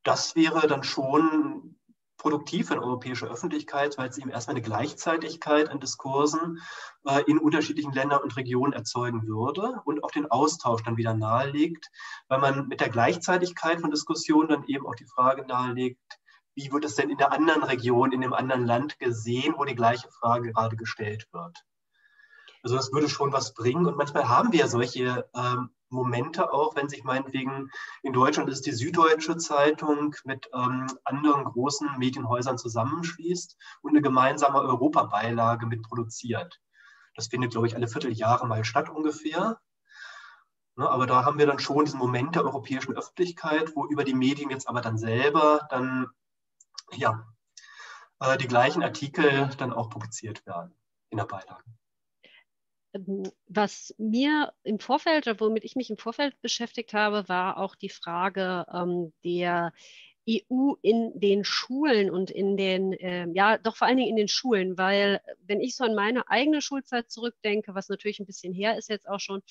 [SPEAKER 2] das wäre dann schon produktiv für eine europäische Öffentlichkeit, weil es eben erstmal eine Gleichzeitigkeit an Diskursen äh, in unterschiedlichen Ländern und Regionen erzeugen würde und auch den Austausch dann wieder nahelegt, weil man mit der Gleichzeitigkeit von Diskussionen dann eben auch die Frage nahelegt, wie wird es denn in der anderen Region, in dem anderen Land gesehen, wo die gleiche Frage gerade gestellt wird. Also das würde schon was bringen. Und manchmal haben wir solche ähm, Momente auch, wenn sich meinetwegen in Deutschland ist die Süddeutsche Zeitung mit ähm, anderen großen Medienhäusern zusammenschließt und eine gemeinsame Europabeilage mit produziert. Das findet, glaube ich, alle Vierteljahre mal statt ungefähr. Ne, aber da haben wir dann schon diesen Moment der europäischen Öffentlichkeit, wo über die Medien jetzt aber dann selber dann ja, äh, die gleichen Artikel dann auch publiziert werden in der Beilage.
[SPEAKER 1] Was mir im Vorfeld, womit ich mich im Vorfeld beschäftigt habe, war auch die Frage ähm, der EU in den Schulen und in den, äh, ja, doch vor allen Dingen in den Schulen, weil wenn ich so an meine eigene Schulzeit zurückdenke, was natürlich ein bisschen her ist jetzt auch schon,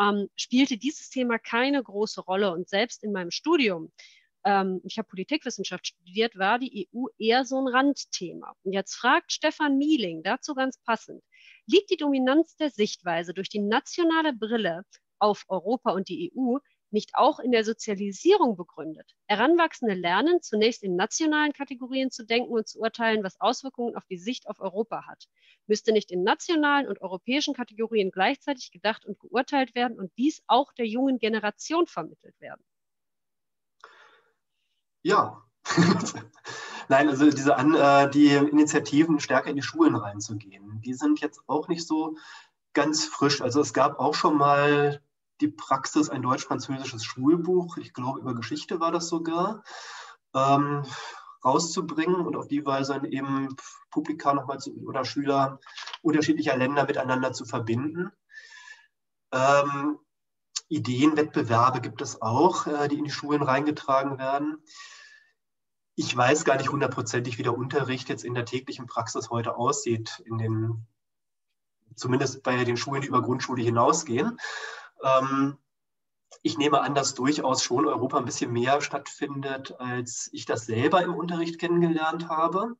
[SPEAKER 1] ähm, spielte dieses Thema keine große Rolle. Und selbst in meinem Studium ähm, ich habe Politikwissenschaft studiert, war die EU eher so ein Randthema. Und jetzt fragt Stefan Mieling dazu ganz passend, liegt die Dominanz der Sichtweise durch die nationale Brille auf Europa und die EU nicht auch in der Sozialisierung begründet? Heranwachsende lernen, zunächst in nationalen Kategorien zu denken und zu urteilen, was Auswirkungen auf die Sicht auf Europa hat. Müsste nicht in nationalen und europäischen Kategorien gleichzeitig gedacht und geurteilt werden und dies auch der jungen Generation vermittelt werden?
[SPEAKER 2] Ja. Nein, also diese An äh, die Initiativen stärker in die Schulen reinzugehen, die sind jetzt auch nicht so ganz frisch. Also es gab auch schon mal die Praxis, ein deutsch-französisches Schulbuch, ich glaube über Geschichte war das sogar, ähm, rauszubringen und auf die Weise dann eben Publika nochmal zu, oder Schüler unterschiedlicher Länder miteinander zu verbinden. Ähm, Ideenwettbewerbe gibt es auch, äh, die in die Schulen reingetragen werden. Ich weiß gar nicht hundertprozentig, wie der Unterricht jetzt in der täglichen Praxis heute aussieht, in den, zumindest bei den Schulen, die über Grundschule hinausgehen. Ähm, ich nehme an, dass durchaus schon Europa ein bisschen mehr stattfindet, als ich das selber im Unterricht kennengelernt habe.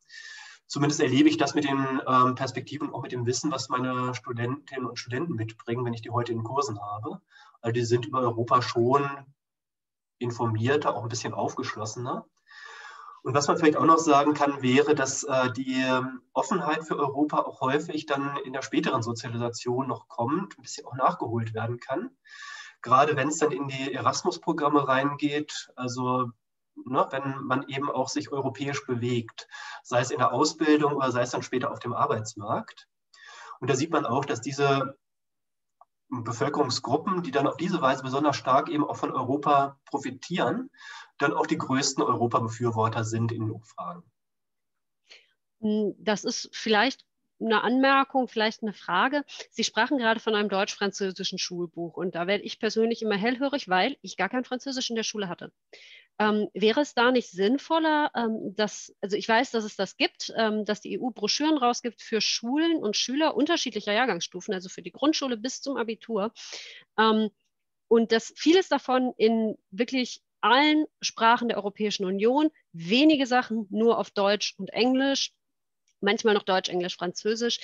[SPEAKER 2] Zumindest erlebe ich das mit den ähm, Perspektiven und auch mit dem Wissen, was meine Studentinnen und Studenten mitbringen, wenn ich die heute in Kursen habe. Also die sind über Europa schon informierter, auch ein bisschen aufgeschlossener. Und was man vielleicht auch noch sagen kann, wäre, dass äh, die ähm, Offenheit für Europa auch häufig dann in der späteren Sozialisation noch kommt, ein bisschen auch nachgeholt werden kann. gerade wenn es dann in die Erasmus-Programme reingeht, also ne, wenn man eben auch sich europäisch bewegt, sei es in der Ausbildung oder sei es dann später auf dem Arbeitsmarkt. Und da sieht man auch, dass diese Bevölkerungsgruppen, die dann auf diese Weise besonders stark eben auch von Europa profitieren, dann auch die größten Europabefürworter sind in den Umfragen.
[SPEAKER 1] Hm, das ist vielleicht eine Anmerkung, vielleicht eine Frage. Sie sprachen gerade von einem deutsch-französischen Schulbuch und da werde ich persönlich immer hellhörig, weil ich gar kein Französisch in der Schule hatte. Ähm, wäre es da nicht sinnvoller, ähm, dass, also ich weiß, dass es das gibt, ähm, dass die EU Broschüren rausgibt für Schulen und Schüler unterschiedlicher Jahrgangsstufen, also für die Grundschule bis zum Abitur. Ähm, und dass vieles davon in wirklich allen Sprachen der Europäischen Union, wenige Sachen nur auf Deutsch und Englisch, manchmal noch Deutsch, Englisch, Französisch.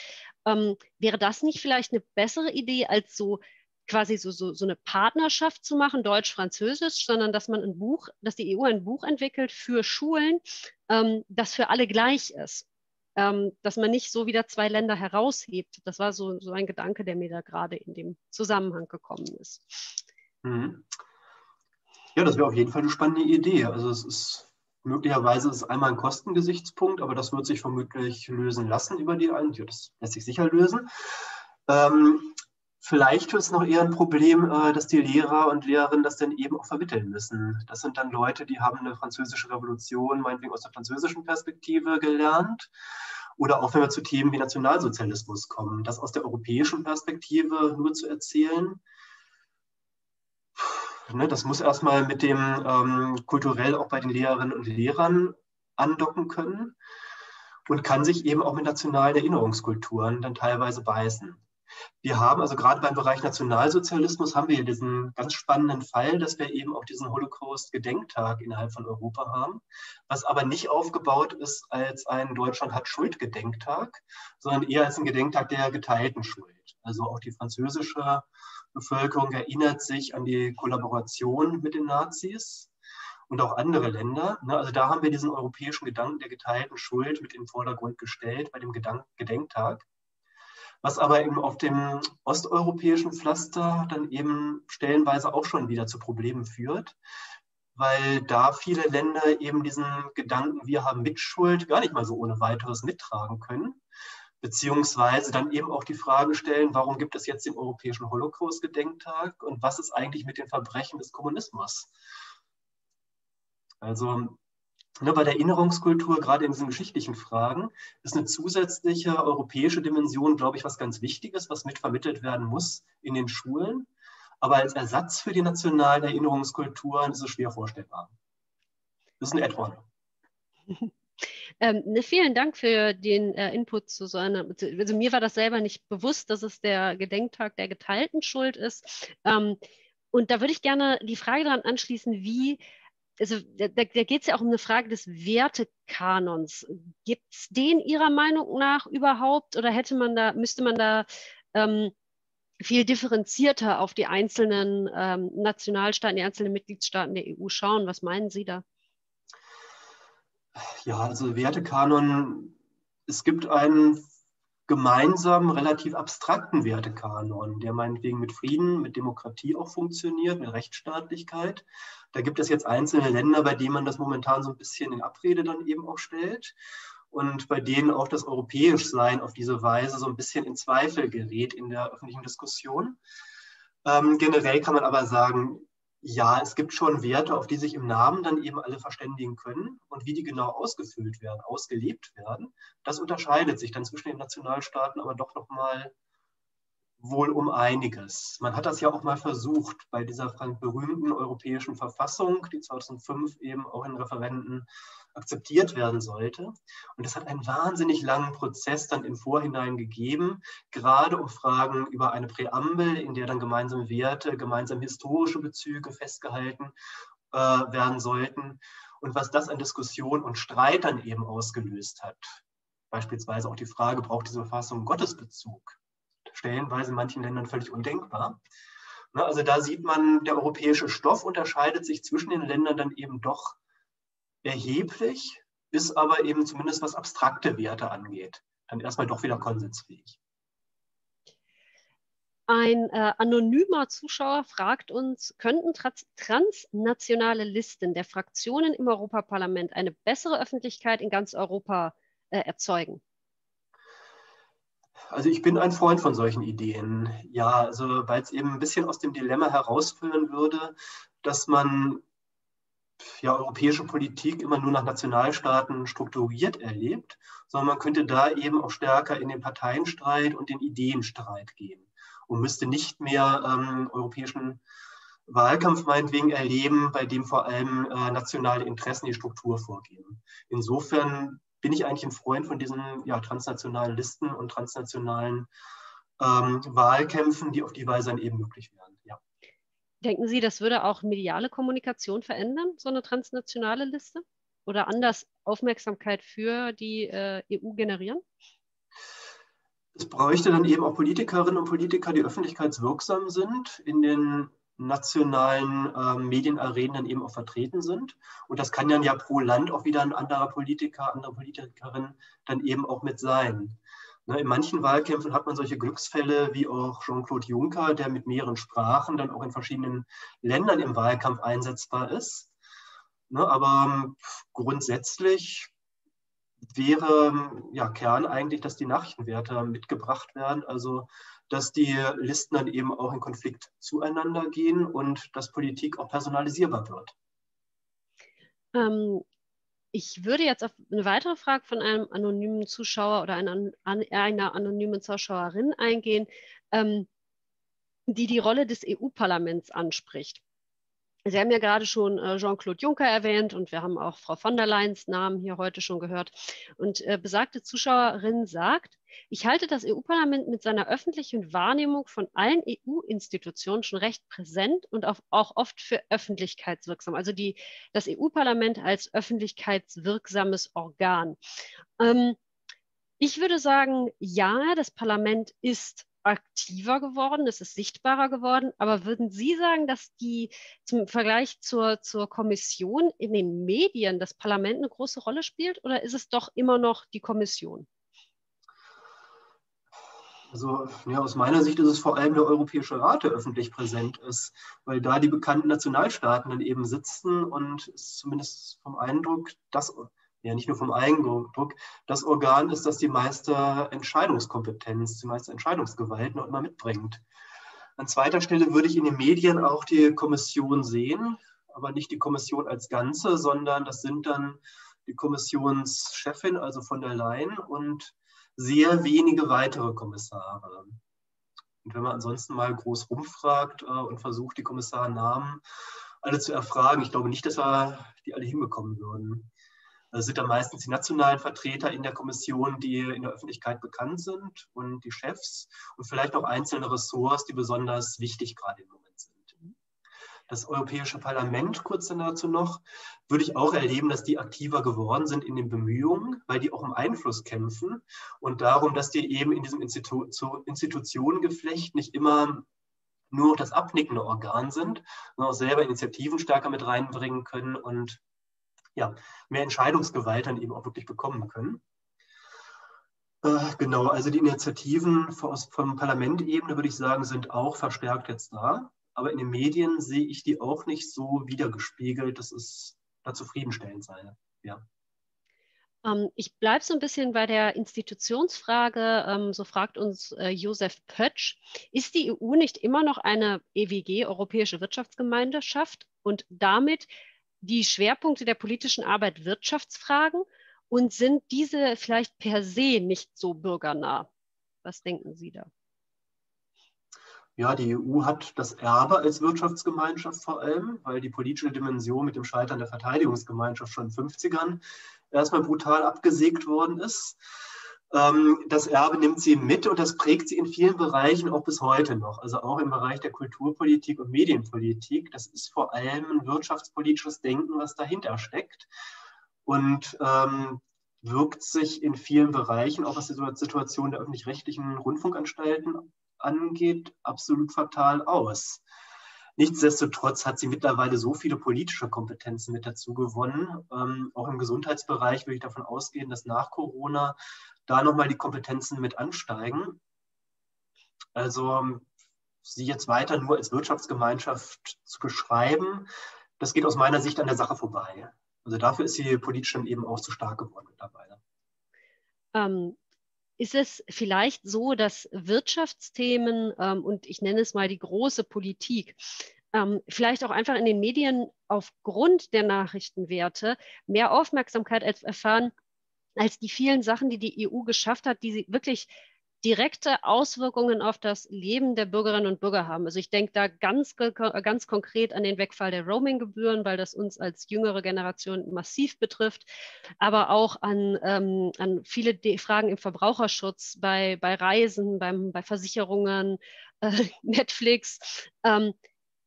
[SPEAKER 1] Ähm, wäre das nicht vielleicht eine bessere Idee als so quasi so, so, so eine Partnerschaft zu machen, Deutsch-Französisch, sondern dass man ein Buch, dass die EU ein Buch entwickelt für Schulen, ähm, das für alle gleich ist. Ähm, dass man nicht so wieder zwei Länder heraushebt. Das war so, so ein Gedanke, der mir da gerade in dem Zusammenhang gekommen ist.
[SPEAKER 2] Mhm. Ja, das wäre auf jeden Fall eine spannende Idee. Also es ist möglicherweise ist es einmal ein Kostengesichtspunkt, aber das wird sich vermutlich lösen lassen über die einen. Das lässt sich sicher lösen. Ähm, Vielleicht ist es noch eher ein Problem, äh, dass die Lehrer und Lehrerinnen das dann eben auch vermitteln müssen. Das sind dann Leute, die haben eine französische Revolution meinetwegen aus der französischen Perspektive gelernt. Oder auch wenn wir zu Themen wie Nationalsozialismus kommen, das aus der europäischen Perspektive nur zu erzählen. Ne, das muss erstmal mit dem ähm, kulturell auch bei den Lehrerinnen und Lehrern andocken können und kann sich eben auch mit nationalen Erinnerungskulturen dann teilweise beißen. Wir haben also gerade beim Bereich Nationalsozialismus haben wir hier diesen ganz spannenden Fall, dass wir eben auch diesen Holocaust-Gedenktag innerhalb von Europa haben, was aber nicht aufgebaut ist als ein Deutschland hat Schuld-Gedenktag, sondern eher als ein Gedenktag der geteilten Schuld. Also auch die französische Bevölkerung erinnert sich an die Kollaboration mit den Nazis und auch andere Länder. Ne? Also da haben wir diesen europäischen Gedanken der geteilten Schuld mit im Vordergrund gestellt bei dem Gedenktag was aber eben auf dem osteuropäischen Pflaster dann eben stellenweise auch schon wieder zu Problemen führt, weil da viele Länder eben diesen Gedanken, wir haben Mitschuld, gar nicht mal so ohne weiteres mittragen können, beziehungsweise dann eben auch die Frage stellen, warum gibt es jetzt den Europäischen Holocaust-Gedenktag und was ist eigentlich mit den Verbrechen des Kommunismus? Also Ne, bei der Erinnerungskultur, gerade in diesen geschichtlichen Fragen, ist eine zusätzliche europäische Dimension, glaube ich, was ganz Wichtiges, was mitvermittelt werden muss in den Schulen. Aber als Ersatz für die nationalen Erinnerungskulturen ist es schwer vorstellbar. Das ist ein Add-on.
[SPEAKER 1] Ähm, ne, vielen Dank für den äh, Input zu so einer. Also mir war das selber nicht bewusst, dass es der Gedenktag der geteilten Schuld ist. Ähm, und da würde ich gerne die Frage daran anschließen, wie also da, da geht es ja auch um eine Frage des Wertekanons. Gibt es den Ihrer Meinung nach überhaupt oder hätte man da, müsste man da ähm, viel differenzierter auf die einzelnen ähm, Nationalstaaten, die einzelnen Mitgliedstaaten der EU schauen? Was meinen Sie da?
[SPEAKER 2] Ja, also Wertekanon, es gibt einen gemeinsamen, relativ abstrakten Wertekanon, der meinetwegen mit Frieden, mit Demokratie auch funktioniert, mit Rechtsstaatlichkeit. Da gibt es jetzt einzelne Länder, bei denen man das momentan so ein bisschen in Abrede dann eben auch stellt und bei denen auch das Europäischsein auf diese Weise so ein bisschen in Zweifel gerät in der öffentlichen Diskussion. Ähm, generell kann man aber sagen, ja, es gibt schon Werte, auf die sich im Namen dann eben alle verständigen können und wie die genau ausgefüllt werden, ausgelebt werden. Das unterscheidet sich dann zwischen den Nationalstaaten aber doch nochmal wohl um einiges. Man hat das ja auch mal versucht bei dieser berühmten europäischen Verfassung, die 2005 eben auch in Referenten akzeptiert werden sollte. Und es hat einen wahnsinnig langen Prozess dann im Vorhinein gegeben, gerade um Fragen über eine Präambel, in der dann gemeinsame Werte, gemeinsame historische Bezüge festgehalten äh, werden sollten. Und was das an Diskussion und Streit dann eben ausgelöst hat. Beispielsweise auch die Frage, braucht diese Verfassung Gottesbezug? Stellenweise in manchen Ländern völlig undenkbar. Ne, also da sieht man, der europäische Stoff unterscheidet sich zwischen den Ländern dann eben doch erheblich, ist aber eben zumindest was abstrakte Werte angeht, dann erstmal doch wieder konsensfähig.
[SPEAKER 1] Ein äh, anonymer Zuschauer fragt uns, könnten trans transnationale Listen der Fraktionen im Europaparlament eine bessere Öffentlichkeit in ganz Europa äh, erzeugen?
[SPEAKER 2] Also ich bin ein Freund von solchen Ideen. Ja, also weil es eben ein bisschen aus dem Dilemma herausführen würde, dass man ja, europäische Politik immer nur nach Nationalstaaten strukturiert erlebt, sondern man könnte da eben auch stärker in den Parteienstreit und den Ideenstreit gehen und müsste nicht mehr ähm, europäischen Wahlkampf meinetwegen erleben, bei dem vor allem äh, nationale Interessen die Struktur vorgeben. Insofern bin ich eigentlich ein Freund von diesen ja, transnationalen Listen und transnationalen ähm, Wahlkämpfen, die auf die Weise dann eben möglich wären. Ja.
[SPEAKER 1] Denken Sie, das würde auch mediale Kommunikation verändern, so eine transnationale Liste? Oder anders Aufmerksamkeit für die äh, EU generieren?
[SPEAKER 2] Es bräuchte dann eben auch Politikerinnen und Politiker, die öffentlichkeitswirksam sind, in den nationalen äh, Medienarenen eben auch vertreten sind. Und das kann dann ja pro Land auch wieder ein anderer Politiker, andere Politikerin dann eben auch mit sein. Ne, in manchen Wahlkämpfen hat man solche Glücksfälle wie auch Jean-Claude Juncker, der mit mehreren Sprachen dann auch in verschiedenen Ländern im Wahlkampf einsetzbar ist. Ne, aber grundsätzlich wäre ja, Kern eigentlich, dass die Nachrichtenwerte mitgebracht werden, also dass die Listen dann eben auch in Konflikt zueinander gehen und dass Politik auch personalisierbar wird.
[SPEAKER 1] Ähm, ich würde jetzt auf eine weitere Frage von einem anonymen Zuschauer oder einer, einer anonymen Zuschauerin eingehen, ähm, die die Rolle des EU-Parlaments anspricht. Sie haben ja gerade schon äh, Jean-Claude Juncker erwähnt und wir haben auch Frau von der Leyens Namen hier heute schon gehört. Und äh, besagte Zuschauerin sagt, ich halte das EU-Parlament mit seiner öffentlichen Wahrnehmung von allen EU-Institutionen schon recht präsent und auch, oft für öffentlichkeitswirksam. Also die, das EU-Parlament als öffentlichkeitswirksames Organ. Ähm, ich würde sagen, ja, das Parlament ist aktiver geworden, es ist sichtbarer geworden. Aber würden Sie sagen, dass die zum Vergleich zur, zur Kommission in den Medien das Parlament eine große Rolle spielt oder ist es doch immer noch die Kommission?
[SPEAKER 2] Also ja, aus meiner Sicht ist es vor allem der Europäische Rat, der öffentlich präsent ist, weil da die bekannten Nationalstaaten dann eben sitzen und zumindest vom Eindruck, dass ja nicht nur vom Eindruck, das Organ ist, das die meiste Entscheidungskompetenz, die meiste Entscheidungsgewalt noch immer mitbringt. An zweiter Stelle würde ich in den Medien auch die Kommission sehen, aber nicht die Kommission als Ganze, sondern das sind dann die Kommissionschefin, also von der Leyen und sehr wenige weitere Kommissare. Und wenn man ansonsten mal groß rumfragt äh, und versucht, die Kommissarnamen alle zu erfragen, ich glaube nicht, dass wir die alle hinbekommen würden. Sind dann meistens die nationalen Vertreter in der Kommission, die in der Öffentlichkeit bekannt sind und die Chefs und vielleicht auch einzelne Ressorts, die besonders wichtig gerade im Moment sind. Das Europäische Parlament, kurz dazu noch, würde ich auch erleben, dass die aktiver geworden sind in den Bemühungen, weil die auch um Einfluss kämpfen und darum, dass die eben in diesem Institu Institutionengeflecht nicht immer nur das abnickende Organ sind, sondern auch selber Initiativen stärker mit reinbringen können und ja, mehr Entscheidungsgewalt dann eben auch wirklich bekommen können. Äh, genau, also die Initiativen vom Parlamentebene, würde ich sagen, sind auch verstärkt jetzt da. Aber in den Medien sehe ich die auch nicht so wiedergespiegelt, dass es da zufriedenstellend sei. Ja.
[SPEAKER 1] Ähm, ich bleibe so ein bisschen bei der Institutionsfrage. Ähm, so fragt uns äh, Josef Pötsch. Ist die EU nicht immer noch eine EWG, Europäische Wirtschaftsgemeinschaft, und damit die Schwerpunkte der politischen Arbeit Wirtschaftsfragen und sind diese vielleicht per se nicht so bürgernah? Was denken Sie da?
[SPEAKER 2] Ja, die EU hat das Erbe als Wirtschaftsgemeinschaft vor allem, weil die politische Dimension mit dem Scheitern der Verteidigungsgemeinschaft schon in den 50ern erstmal brutal abgesägt worden ist. Ähm, das Erbe nimmt sie mit und das prägt sie in vielen Bereichen auch bis heute noch. Also auch im Bereich der Kulturpolitik und Medienpolitik. Das ist vor allem ein wirtschaftspolitisches Denken, was dahinter steckt. Und ähm, wirkt sich in vielen Bereichen, auch was die Situation der öffentlich-rechtlichen Rundfunkanstalten angeht, absolut fatal aus. Nichtsdestotrotz hat sie mittlerweile so viele politische Kompetenzen mit dazu gewonnen. Ähm, auch im Gesundheitsbereich will ich davon ausgehen, dass nach Corona da nochmal die Kompetenzen mit ansteigen. Also sie jetzt weiter nur als Wirtschaftsgemeinschaft zu beschreiben, das geht aus meiner Sicht an der Sache vorbei. Also dafür ist sie politisch dann eben auch zu stark geworden mittlerweile.
[SPEAKER 1] Ähm, ist es vielleicht so, dass Wirtschaftsthemen ähm, und ich nenne es mal die große Politik ähm, vielleicht auch einfach in den Medien aufgrund der Nachrichtenwerte mehr Aufmerksamkeit erfahren als die vielen Sachen, die die EU geschafft hat, die sie wirklich direkte Auswirkungen auf das Leben der Bürgerinnen und Bürger haben. Also ich denke da ganz, ganz konkret an den Wegfall der Roaming-Gebühren, weil das uns als jüngere Generation massiv betrifft, aber auch an, ähm, an viele Fragen im Verbraucherschutz, bei, bei Reisen, beim, bei Versicherungen, äh, Netflix. Ähm,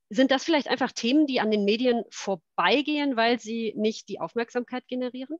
[SPEAKER 1] sind das vielleicht einfach Themen, die an den Medien vorbeigehen, weil sie nicht die Aufmerksamkeit generieren?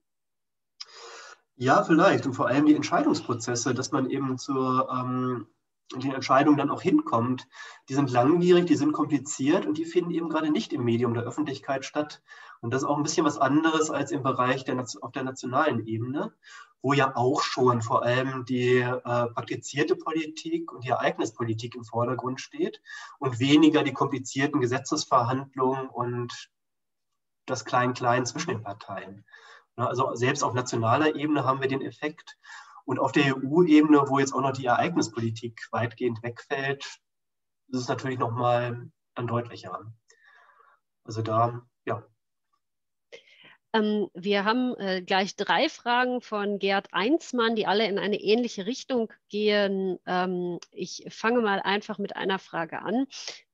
[SPEAKER 2] Ja, vielleicht. Und vor allem die Entscheidungsprozesse, dass man eben zur ähm, den Entscheidungen dann auch hinkommt, die sind langwierig, die sind kompliziert und die finden eben gerade nicht im Medium der Öffentlichkeit statt. Und das ist auch ein bisschen was anderes als im Bereich der, auf der nationalen Ebene, wo ja auch schon vor allem die äh, praktizierte Politik und die Ereignispolitik im Vordergrund steht und weniger die komplizierten Gesetzesverhandlungen und das Klein-Klein zwischen den Parteien. Also selbst auf nationaler Ebene haben wir den Effekt. Und auf der EU-Ebene, wo jetzt auch noch die Ereignispolitik weitgehend wegfällt, ist es natürlich nochmal dann deutlicher. Also da, ja.
[SPEAKER 1] Ähm, wir haben äh, gleich drei Fragen von Gerd Einsmann, die alle in eine ähnliche Richtung gehen. Ähm, ich fange mal einfach mit einer Frage an.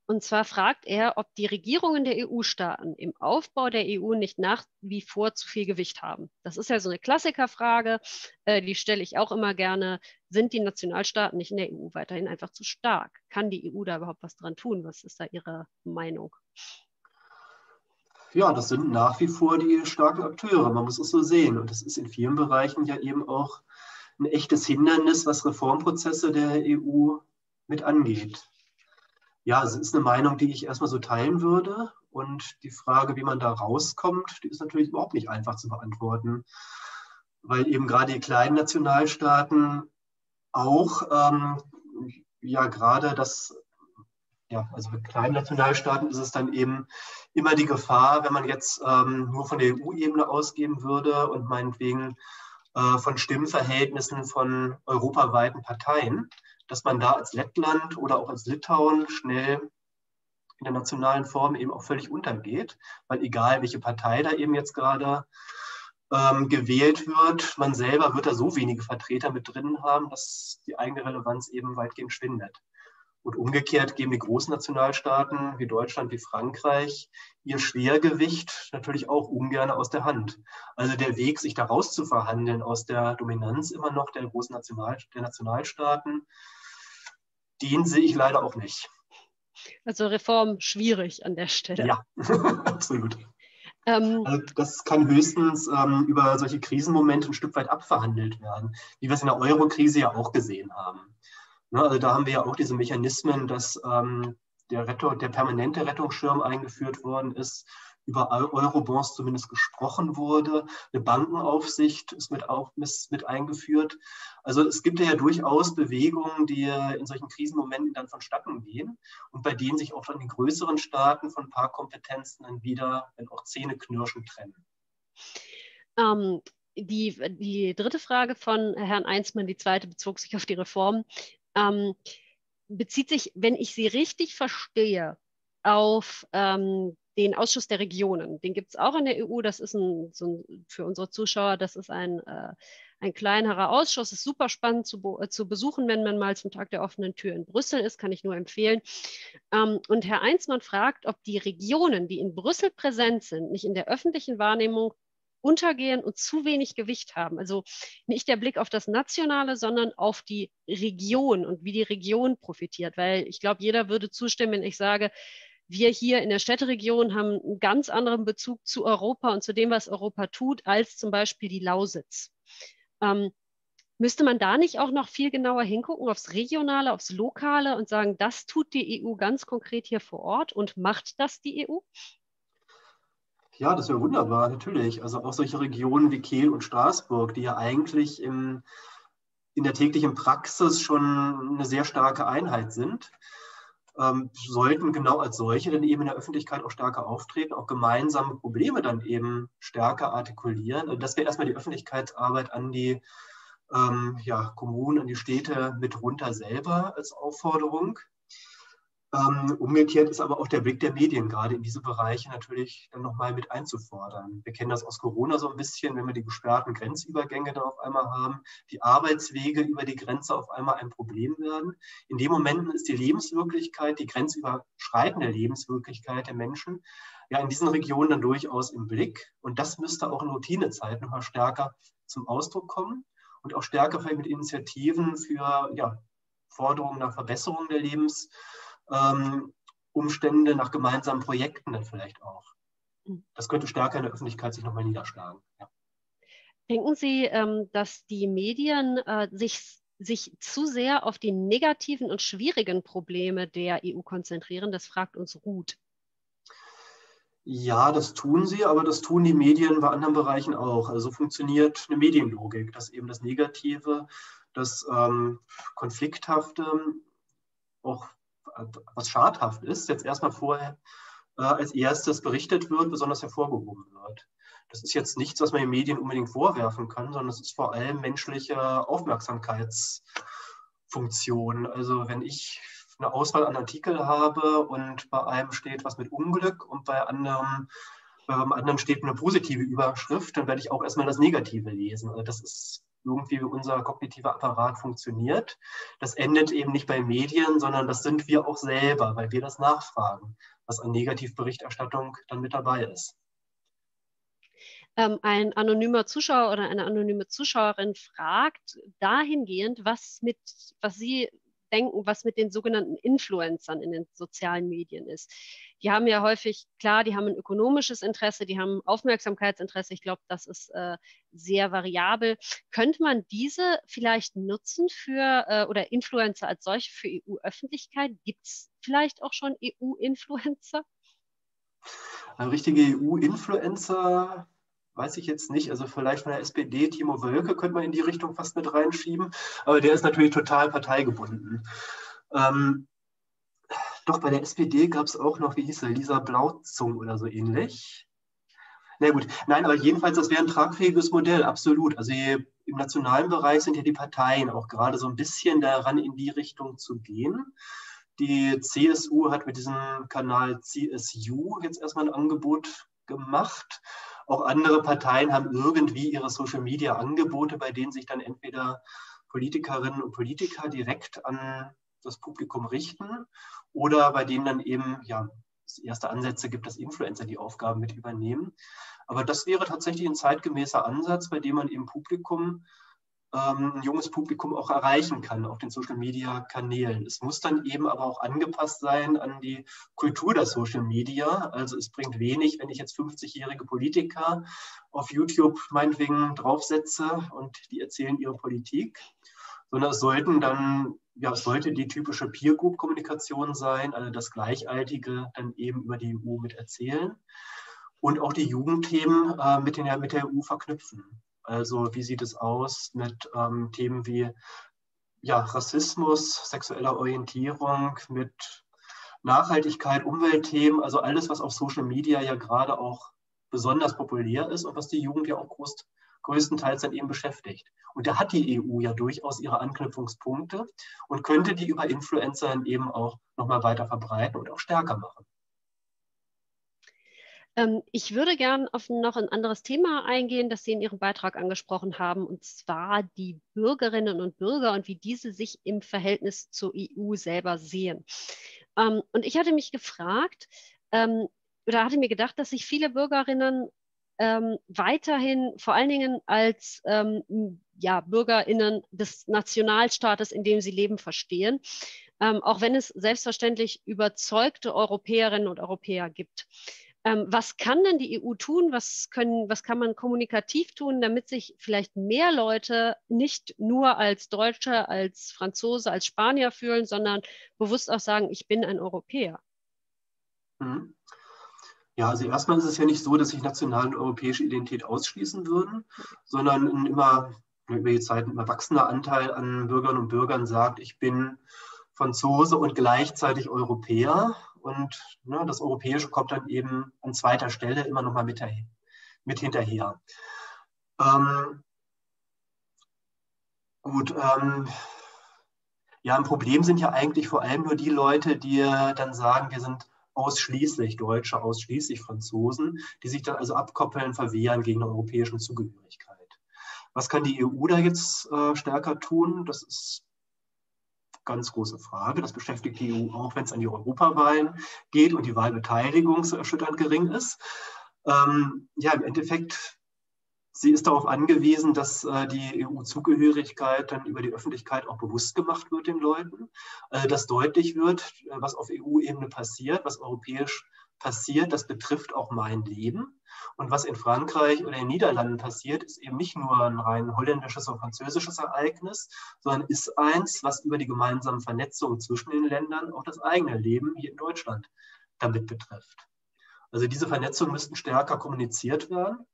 [SPEAKER 1] Und zwar fragt er, ob die Regierungen der EU-Staaten im Aufbau der EU nicht nach wie vor zu viel Gewicht haben. Das ist ja so eine Klassikerfrage, äh, die stelle ich auch immer gerne. Sind die Nationalstaaten nicht in der EU weiterhin einfach zu stark? Kann die EU da überhaupt was dran tun? Was ist da Ihre Meinung?
[SPEAKER 2] Ja, das sind nach wie vor die starken Akteure. Man muss es so sehen. Und das ist in vielen Bereichen ja eben auch ein echtes Hindernis, was Reformprozesse der EU mit angeht. Ja, es ist eine Meinung, die ich erstmal so teilen würde. Und die Frage, wie man da rauskommt, die ist natürlich überhaupt nicht einfach zu beantworten, weil eben gerade die kleinen Nationalstaaten auch ähm, ja gerade das, ja, also mit kleinen Nationalstaaten ist es dann eben immer die Gefahr, wenn man jetzt ähm, nur von der EU-Ebene ausgehen würde und meinetwegen äh, von Stimmverhältnissen von europaweiten Parteien, dass man da als Lettland oder auch als Litauen schnell in der nationalen Form eben auch völlig untergeht, weil egal welche Partei da eben jetzt gerade ähm, gewählt wird, man selber wird da so wenige Vertreter mit drin haben, dass die eigene Relevanz eben weitgehend schwindet. Und umgekehrt geben die großen Nationalstaaten wie Deutschland, wie Frankreich ihr Schwergewicht natürlich auch ungern aus der Hand. Also der Weg, sich da rauszuverhandeln aus der Dominanz immer noch der großen National der Nationalstaaten, den sehe ich leider auch nicht.
[SPEAKER 1] Also Reform schwierig an der Stelle.
[SPEAKER 2] Ja, absolut. Ähm, also das kann höchstens ähm, über solche Krisenmomente ein Stück weit abverhandelt werden, wie wir es in der Euro-Krise ja auch gesehen haben. Ne, also da haben wir ja auch diese Mechanismen, dass ähm, der, Rettung, der permanente Rettungsschirm eingeführt worden ist, über Eurobonds zumindest gesprochen wurde. Eine Bankenaufsicht ist mit, auf, ist mit eingeführt. Also es gibt ja durchaus Bewegungen, die in solchen Krisenmomenten dann vonstatten gehen und bei denen sich auch dann die größeren Staaten von ein paar Kompetenzen dann wieder, wenn auch Zähne knirschen, trennen.
[SPEAKER 1] Ähm, die, die dritte Frage von Herrn Einsmann, die zweite bezog sich auf die Reform, ähm, bezieht sich, wenn ich sie richtig verstehe, auf ähm, den Ausschuss der Regionen. Den gibt es auch in der EU. Das ist ein, so ein, für unsere Zuschauer, das ist ein, äh, ein kleinerer Ausschuss. Ist super spannend zu, äh, zu besuchen, wenn man mal zum Tag der offenen Tür in Brüssel ist, kann ich nur empfehlen. Ähm, und Herr Einsmann fragt, ob die Regionen, die in Brüssel präsent sind, nicht in der öffentlichen Wahrnehmung untergehen und zu wenig Gewicht haben. Also nicht der Blick auf das Nationale, sondern auf die Region und wie die Region profitiert. Weil ich glaube, jeder würde zustimmen, wenn ich sage, wir hier in der Städteregion haben einen ganz anderen Bezug zu Europa und zu dem, was Europa tut, als zum Beispiel die Lausitz. Ähm, müsste man da nicht auch noch viel genauer hingucken aufs Regionale, aufs Lokale und sagen, das tut die EU ganz konkret hier vor Ort und macht das die EU?
[SPEAKER 2] Ja, das wäre wunderbar, natürlich. Also auch solche Regionen wie Kiel und Straßburg, die ja eigentlich im, in der täglichen Praxis schon eine sehr starke Einheit sind ähm, sollten genau als solche dann eben in der Öffentlichkeit auch stärker auftreten, auch gemeinsame Probleme dann eben stärker artikulieren. Also das wäre erstmal die Öffentlichkeitsarbeit an die ähm, ja, Kommunen, an die Städte mit runter selber als Aufforderung. Ähm, umgekehrt ist aber auch der Blick der Medien gerade in diese Bereiche natürlich dann nochmal mit einzufordern. Wir kennen das aus Corona so ein bisschen, wenn wir die gesperrten Grenzübergänge dann auf einmal haben, die Arbeitswege über die Grenze auf einmal ein Problem werden. In dem Moment ist die Lebenswirklichkeit, die grenzüberschreitende Lebenswirklichkeit der Menschen ja in diesen Regionen dann durchaus im Blick. Und das müsste auch in Routinezeit nochmal stärker zum Ausdruck kommen und auch stärker vielleicht mit Initiativen für ja, Forderungen nach Verbesserung der Lebenswirklichkeit ähm, Umstände, nach gemeinsamen Projekten dann vielleicht auch. Hm. Das könnte stärker in der Öffentlichkeit sich nochmal niederschlagen. Ja.
[SPEAKER 1] Denken Sie, ähm, dass die Medien äh, sich, sich zu sehr auf die negativen und schwierigen Probleme der EU konzentrieren? Das fragt uns Ruth.
[SPEAKER 2] Ja, das tun sie, aber das tun die Medien bei anderen Bereichen auch. Also funktioniert eine Medienlogik, dass eben das Negative, das ähm, Konflikthafte auch was schadhaft ist, jetzt erstmal vorher äh, als erstes berichtet wird, besonders hervorgehoben wird. Das ist jetzt nichts, was man den Medien unbedingt vorwerfen kann, sondern es ist vor allem menschliche Aufmerksamkeitsfunktion. Also wenn ich eine Auswahl an Artikeln habe und bei einem steht was mit Unglück und bei anderem beim anderen steht eine positive Überschrift, dann werde ich auch erstmal das Negative lesen. Also das ist irgendwie unser kognitiver Apparat funktioniert. Das endet eben nicht bei Medien, sondern das sind wir auch selber, weil wir das nachfragen, was an Negativberichterstattung dann mit dabei ist.
[SPEAKER 1] Ähm, ein anonymer Zuschauer oder eine anonyme Zuschauerin fragt dahingehend, was mit, was sie denken, was mit den sogenannten Influencern in den sozialen Medien ist. Die haben ja häufig, klar, die haben ein ökonomisches Interesse, die haben Aufmerksamkeitsinteresse. Ich glaube, das ist äh, sehr variabel. Könnte man diese vielleicht nutzen für, äh, oder Influencer als solche für EU-Öffentlichkeit? Gibt es vielleicht auch schon EU-Influencer?
[SPEAKER 2] Ein richtiger EU-Influencer weiß ich jetzt nicht. Also vielleicht von der SPD, Timo Wölke könnte man in die Richtung fast mit reinschieben. Aber der ist natürlich total parteigebunden. Ähm, doch, bei der SPD gab es auch noch, wie hieß er, Lisa Blauzung oder so ähnlich. Na gut, nein, aber jedenfalls, das wäre ein tragfähiges Modell, absolut. Also im nationalen Bereich sind ja die Parteien auch gerade so ein bisschen daran, in die Richtung zu gehen. Die CSU hat mit diesem Kanal CSU jetzt erstmal ein Angebot gemacht. Auch andere Parteien haben irgendwie ihre Social-Media-Angebote, bei denen sich dann entweder Politikerinnen und Politiker direkt an das Publikum richten oder bei denen dann eben ja, erste Ansätze gibt, dass Influencer die Aufgaben mit übernehmen. Aber das wäre tatsächlich ein zeitgemäßer Ansatz, bei dem man eben Publikum ähm, ein junges Publikum auch erreichen kann auf den Social-Media-Kanälen. Es muss dann eben aber auch angepasst sein an die Kultur der Social-Media. Also es bringt wenig, wenn ich jetzt 50-jährige Politiker auf YouTube meinetwegen draufsetze und die erzählen ihre Politik, sondern es sollten dann ja, es sollte die typische Peer-Group-Kommunikation sein, also das Gleichaltige dann eben über die EU mit erzählen und auch die Jugendthemen äh, mit, den, mit der EU verknüpfen. Also wie sieht es aus mit ähm, Themen wie ja, Rassismus, sexueller Orientierung, mit Nachhaltigkeit, Umweltthemen, also alles, was auf Social Media ja gerade auch besonders populär ist und was die Jugend ja auch groß, größtenteils dann eben beschäftigt. Und da hat die EU ja durchaus ihre Anknüpfungspunkte und könnte die über Influencer eben auch nochmal weiter verbreiten und auch stärker machen.
[SPEAKER 1] Ähm, ich würde gern auf noch ein anderes Thema eingehen, das Sie in Ihrem Beitrag angesprochen haben, und zwar die Bürgerinnen und Bürger und wie diese sich im Verhältnis zur EU selber sehen. Ähm, und ich hatte mich gefragt, ähm, oder hatte mir gedacht, dass sich viele Bürgerinnen weiterhin vor allen Dingen als ja, BürgerInnen des Nationalstaates, in dem sie leben, verstehen, auch wenn es selbstverständlich überzeugte Europäerinnen und Europäer gibt. Ähm, was kann denn die EU tun? Was, können, was kann man kommunikativ tun, damit sich vielleicht mehr Leute nicht nur als Deutsche, als Franzose, als Spanier fühlen, sondern bewusst auch sagen, ich bin ein Europäer?
[SPEAKER 2] Mhm. Ja, also erstmal ist es ja nicht so, dass sich nationale und europäische Identität ausschließen würden, sondern ein immer über die Zeit ein erwachsener Anteil an Bürgerinnen und Bürgern sagt, ich bin Franzose und gleichzeitig Europäer. Und ne, das Europäische kommt dann eben an zweiter Stelle immer noch mal mit, mit hinterher. Ähm, gut, ähm, ja, ein Problem sind ja eigentlich vor allem nur die Leute, die dann sagen, wir sind ausschließlich Deutsche, ausschließlich Franzosen, die sich dann also abkoppeln, verwehren gegen eine europäische Zugehörigkeit. Was kann die EU da jetzt äh, stärker tun? Das ist ganz große Frage. Das beschäftigt die EU auch, wenn es an die Europawahlen geht und die Wahlbeteiligung so erschütternd gering ist. Ähm, ja, im Endeffekt Sie ist darauf angewiesen, dass äh, die EU-Zugehörigkeit dann über die Öffentlichkeit auch bewusst gemacht wird den Leuten, äh, dass deutlich wird, äh, was auf EU-Ebene passiert, was europäisch passiert, das betrifft auch mein Leben. Und was in Frankreich oder in den Niederlanden passiert, ist eben nicht nur ein rein holländisches oder französisches Ereignis, sondern ist eins, was über die gemeinsamen Vernetzungen zwischen den Ländern auch das eigene Leben hier in Deutschland damit betrifft. Also diese Vernetzungen müssten stärker kommuniziert werden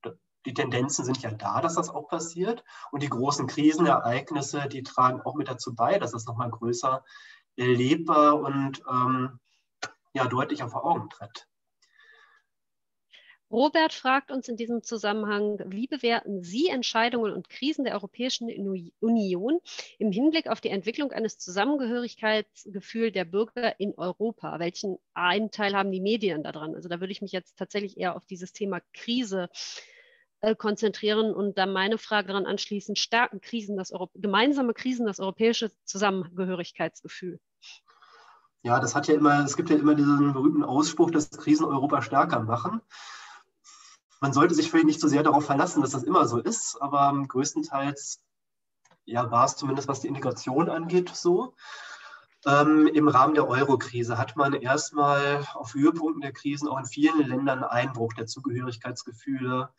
[SPEAKER 2] die Tendenzen sind ja da, dass das auch passiert. Und die großen Krisenereignisse, die tragen auch mit dazu bei, dass das nochmal größer erlebbar und ähm, ja, deutlicher vor Augen tritt.
[SPEAKER 1] Robert fragt uns in diesem Zusammenhang, wie bewerten Sie Entscheidungen und Krisen der Europäischen Union im Hinblick auf die Entwicklung eines Zusammengehörigkeitsgefühls der Bürger in Europa? Welchen Anteil haben die Medien daran? Also da würde ich mich jetzt tatsächlich eher auf dieses Thema Krise äh, konzentrieren und dann meine Frage daran anschließen, stärken Krisen das Euro gemeinsame Krisen das europäische Zusammengehörigkeitsgefühl?
[SPEAKER 2] Ja, das hat ja immer, es gibt ja immer diesen berühmten Ausspruch, dass Krisen Europa stärker machen. Man sollte sich vielleicht nicht so sehr darauf verlassen, dass das immer so ist, aber größtenteils ja, war es zumindest, was die Integration angeht, so. Ähm, Im Rahmen der Euro-Krise hat man erstmal auf Höhepunkten der Krisen auch in vielen Ländern Einbruch der Zugehörigkeitsgefühle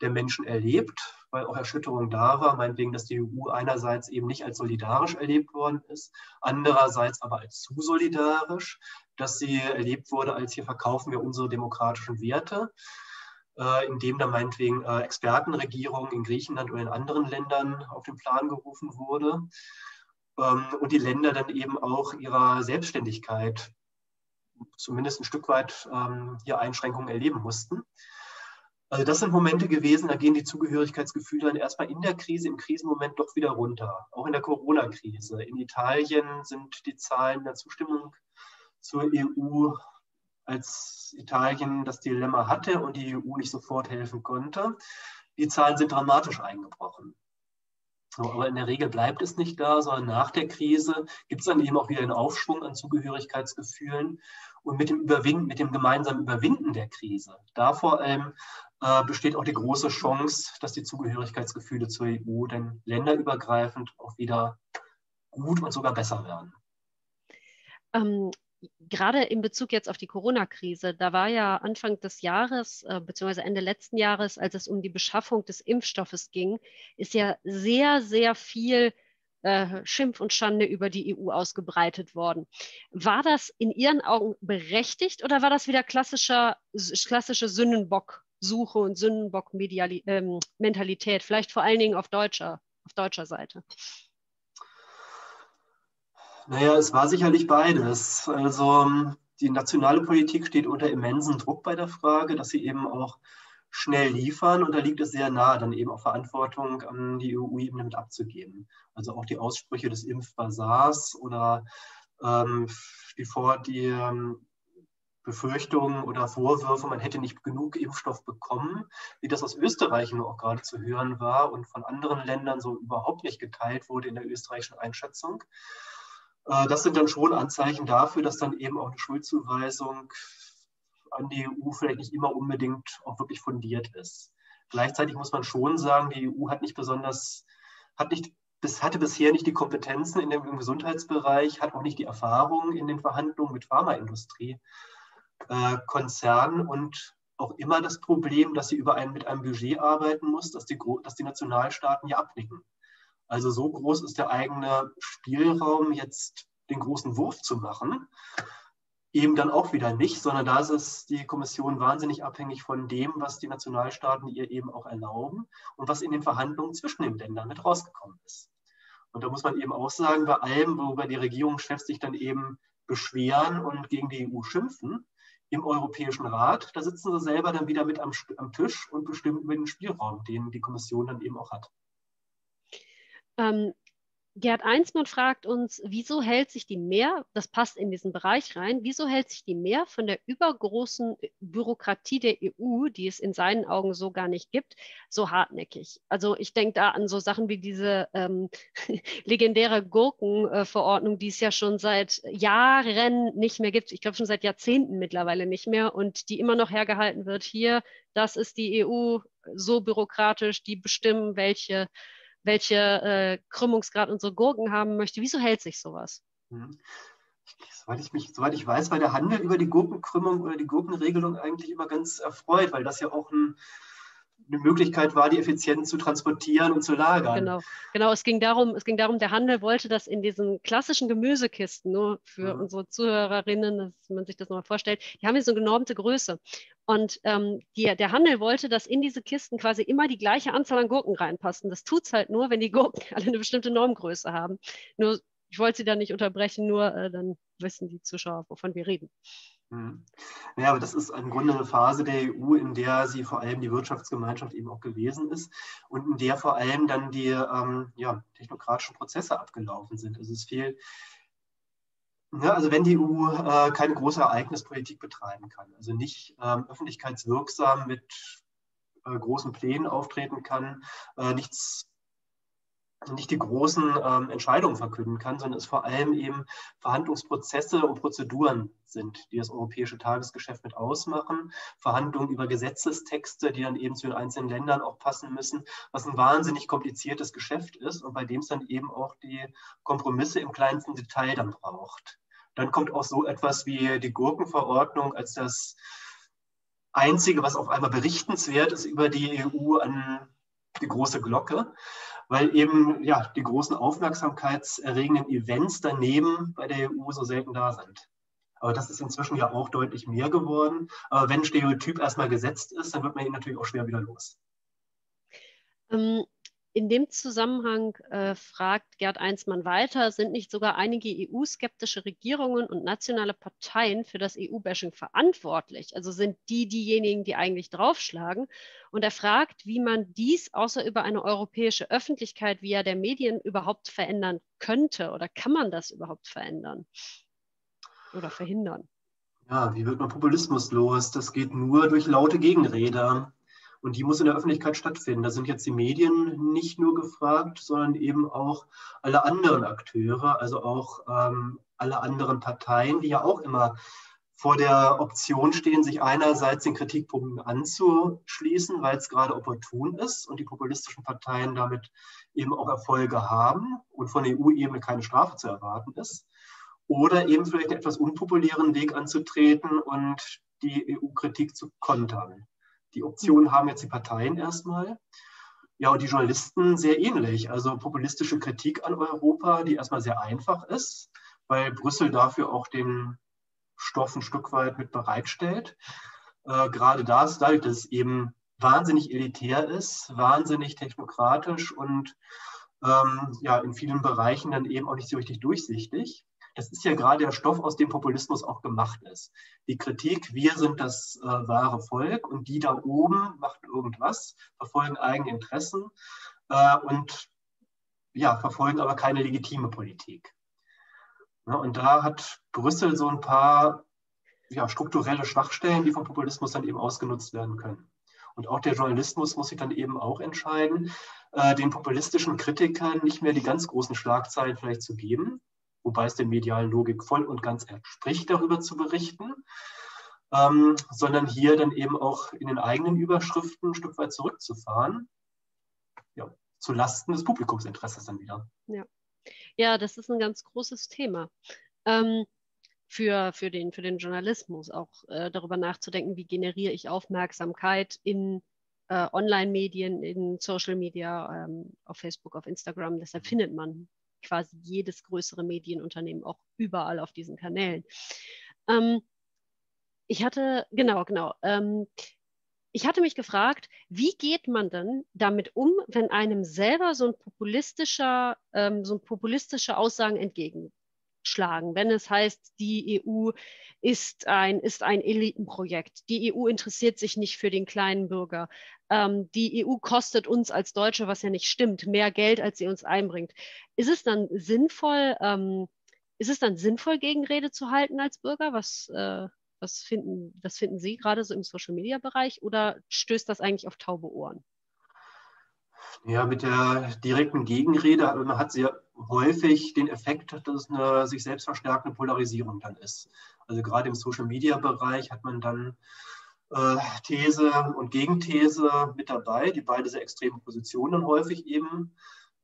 [SPEAKER 2] der Menschen erlebt, weil auch Erschütterung da war, meinetwegen, dass die EU einerseits eben nicht als solidarisch erlebt worden ist, andererseits aber als zu solidarisch, dass sie erlebt wurde, als hier verkaufen wir unsere demokratischen Werte, indem da meinetwegen äh, Expertenregierungen in Griechenland oder in anderen Ländern auf den Plan gerufen wurde ähm, und die Länder dann eben auch ihrer Selbstständigkeit zumindest ein Stück weit ähm, hier Einschränkungen erleben mussten. Also das sind Momente gewesen, da gehen die Zugehörigkeitsgefühle dann erstmal in der Krise, im Krisenmoment doch wieder runter. Auch in der Corona-Krise. In Italien sind die Zahlen der Zustimmung zur EU, als Italien das Dilemma hatte und die EU nicht sofort helfen konnte, die Zahlen sind dramatisch eingebrochen. So, aber in der Regel bleibt es nicht da, sondern nach der Krise gibt es dann eben auch wieder einen Aufschwung an Zugehörigkeitsgefühlen. Und mit dem, Überwinden, mit dem gemeinsamen Überwinden der Krise, da vor allem äh, besteht auch die große Chance, dass die Zugehörigkeitsgefühle zur EU dann länderübergreifend auch wieder gut und sogar besser werden.
[SPEAKER 1] Ähm, gerade in Bezug jetzt auf die Corona-Krise, da war ja Anfang des Jahres äh, bzw. Ende letzten Jahres, als es um die Beschaffung des Impfstoffes ging, ist ja sehr, sehr viel äh, Schimpf und Schande über die EU ausgebreitet worden. War das in Ihren Augen berechtigt oder war das wieder klassischer, klassische Sündenbock-Suche und Sündenbock-Mentalität, ähm, vielleicht vor allen Dingen auf deutscher, auf deutscher Seite?
[SPEAKER 2] Naja, es war sicherlich beides. Also die nationale Politik steht unter immensen Druck bei der Frage, dass sie eben auch schnell liefern und da liegt es sehr nahe, dann eben auch Verantwortung an die EU-Ebene mit abzugeben. Also auch die Aussprüche des Impfbasars oder ähm, die, Vor die ähm, Befürchtungen oder Vorwürfe, man hätte nicht genug Impfstoff bekommen, wie das aus Österreich nur auch gerade zu hören war und von anderen Ländern so überhaupt nicht geteilt wurde in der österreichischen Einschätzung. Äh, das sind dann schon Anzeichen dafür, dass dann eben auch eine Schuldzuweisung an die EU vielleicht nicht immer unbedingt auch wirklich fundiert ist. Gleichzeitig muss man schon sagen, die EU hat nicht besonders, hat nicht, bis, hatte bisher nicht die Kompetenzen in dem, im Gesundheitsbereich, hat auch nicht die Erfahrung in den Verhandlungen mit Pharmaindustrie, äh, Konzernen und auch immer das Problem, dass sie über ein, mit einem Budget arbeiten muss, dass die, dass die Nationalstaaten ja abnicken. Also so groß ist der eigene Spielraum, jetzt den großen Wurf zu machen. Eben dann auch wieder nicht, sondern da ist die Kommission wahnsinnig abhängig von dem, was die Nationalstaaten ihr eben auch erlauben und was in den Verhandlungen zwischen den Ländern mit rausgekommen ist. Und da muss man eben auch sagen, bei allem, worüber die Regierungschefs sich dann eben beschweren und gegen die EU schimpfen, im Europäischen Rat, da sitzen sie selber dann wieder mit am, am Tisch und bestimmen über den Spielraum, den die Kommission dann eben auch hat.
[SPEAKER 1] Ähm, Gerd Einsmann fragt uns, wieso hält sich die Mehr, das passt in diesen Bereich rein, wieso hält sich die Mehr von der übergroßen Bürokratie der EU, die es in seinen Augen so gar nicht gibt, so hartnäckig? Also ich denke da an so Sachen wie diese ähm, legendäre Gurkenverordnung, die es ja schon seit Jahren nicht mehr gibt. Ich glaube schon seit Jahrzehnten mittlerweile nicht mehr und die immer noch hergehalten wird. Hier, das ist die EU so bürokratisch, die bestimmen, welche welche äh, Krümmungsgrad unsere Gurken haben möchte. Wieso hält sich sowas?
[SPEAKER 2] Mhm. Soweit ich, mich, soweit ich weiß, war der Handel über die Gurkenkrümmung oder die Gurkenregelung eigentlich immer ganz erfreut, weil das ja auch ein, eine Möglichkeit war, die effizient zu transportieren und zu lagern.
[SPEAKER 1] Genau, genau. Es ging darum, es ging darum, der Handel wollte das in diesen klassischen Gemüsekisten, nur für mhm. unsere Zuhörerinnen, dass man sich das nochmal vorstellt, die haben hier so eine genormte Größe. Und ähm, die, der Handel wollte, dass in diese Kisten quasi immer die gleiche Anzahl an Gurken reinpassen. Das tut es halt nur, wenn die Gurken alle eine bestimmte Normgröße haben. Nur, ich wollte sie da nicht unterbrechen, nur äh, dann wissen die Zuschauer, wovon wir reden.
[SPEAKER 2] Mhm. Ja, aber das ist im Grunde eine Phase der EU, in der sie vor allem die Wirtschaftsgemeinschaft eben auch gewesen ist und in der vor allem dann die ähm, ja, technokratischen Prozesse abgelaufen sind. Also es fehlt, ja, also wenn die EU äh, keine große Ereignispolitik betreiben kann, also nicht ähm, öffentlichkeitswirksam mit äh, großen Plänen auftreten kann, äh, nichts nicht die großen ähm, Entscheidungen verkünden kann, sondern es vor allem eben Verhandlungsprozesse und Prozeduren sind, die das europäische Tagesgeschäft mit ausmachen. Verhandlungen über Gesetzestexte, die dann eben zu den einzelnen Ländern auch passen müssen, was ein wahnsinnig kompliziertes Geschäft ist und bei dem es dann eben auch die Kompromisse im kleinsten Detail dann braucht. Dann kommt auch so etwas wie die Gurkenverordnung als das Einzige, was auf einmal berichtenswert ist über die EU an die große Glocke weil eben ja, die großen aufmerksamkeitserregenden Events daneben bei der EU so selten da sind. Aber das ist inzwischen ja auch deutlich mehr geworden. Aber wenn ein Stereotyp erstmal gesetzt ist, dann wird man ihn natürlich auch schwer wieder los.
[SPEAKER 1] Ähm, in dem Zusammenhang äh, fragt Gerd Einsmann weiter, sind nicht sogar einige EU-skeptische Regierungen und nationale Parteien für das EU-Bashing verantwortlich? Also sind die diejenigen, die eigentlich draufschlagen? Und er fragt, wie man dies außer über eine europäische Öffentlichkeit via der Medien überhaupt verändern könnte oder kann man das überhaupt verändern oder verhindern?
[SPEAKER 2] Ja, wie wird man Populismus los? Das geht nur durch laute Gegenrede. Und die muss in der Öffentlichkeit stattfinden. Da sind jetzt die Medien nicht nur gefragt, sondern eben auch alle anderen Akteure, also auch ähm, alle anderen Parteien, die ja auch immer vor der Option stehen, sich einerseits den Kritikpunkten anzuschließen, weil es gerade opportun ist und die populistischen Parteien damit eben auch Erfolge haben und von der EU-Ebene keine Strafe zu erwarten ist. Oder eben vielleicht einen etwas unpopulären Weg anzutreten und die EU-Kritik zu kontern. Die Option haben jetzt die Parteien erstmal. Ja, und die Journalisten sehr ähnlich. Also populistische Kritik an Europa, die erstmal sehr einfach ist, weil Brüssel dafür auch den Stoff ein Stück weit mit bereitstellt. Äh, gerade das, dadurch, dass es eben wahnsinnig elitär ist, wahnsinnig technokratisch und ähm, ja, in vielen Bereichen dann eben auch nicht so richtig durchsichtig das ist ja gerade der Stoff, aus dem Populismus auch gemacht ist. Die Kritik, wir sind das äh, wahre Volk und die da oben machen irgendwas, verfolgen eigene Interessen äh, und ja, verfolgen aber keine legitime Politik. Ja, und da hat Brüssel so ein paar ja, strukturelle Schwachstellen, die vom Populismus dann eben ausgenutzt werden können. Und auch der Journalismus muss sich dann eben auch entscheiden, äh, den populistischen Kritikern nicht mehr die ganz großen Schlagzeilen vielleicht zu geben, wobei es der medialen Logik voll und ganz entspricht, darüber zu berichten, ähm, sondern hier dann eben auch in den eigenen Überschriften ein Stück weit zurückzufahren, ja, zu Lasten des Publikumsinteresses dann wieder.
[SPEAKER 1] Ja. ja, das ist ein ganz großes Thema. Ähm, für, für, den, für den Journalismus auch äh, darüber nachzudenken, wie generiere ich Aufmerksamkeit in äh, Online-Medien, in Social Media, ähm, auf Facebook, auf Instagram. Deshalb findet man quasi jedes größere Medienunternehmen auch überall auf diesen Kanälen. Ähm, ich hatte, genau, genau. Ähm, ich hatte mich gefragt, wie geht man denn damit um, wenn einem selber so ein populistischer, ähm, so ein populistische Aussagen entgegenschlagen, wenn es heißt, die EU ist ein, ist ein Elitenprojekt. Die EU interessiert sich nicht für den kleinen Bürger. Ähm, die EU kostet uns als Deutsche, was ja nicht stimmt, mehr Geld, als sie uns einbringt. Ist es dann sinnvoll, ähm, ist es dann sinnvoll, Gegenrede zu halten als Bürger? Was, äh, was, finden, was finden Sie gerade so im Social-Media-Bereich oder stößt das eigentlich auf taube Ohren?
[SPEAKER 2] Ja, mit der direkten Gegenrede man hat sehr häufig den Effekt, dass es eine sich selbst verstärkende Polarisierung dann ist. Also gerade im Social-Media-Bereich hat man dann äh, These und Gegenthese mit dabei, die beide sehr extreme Positionen häufig eben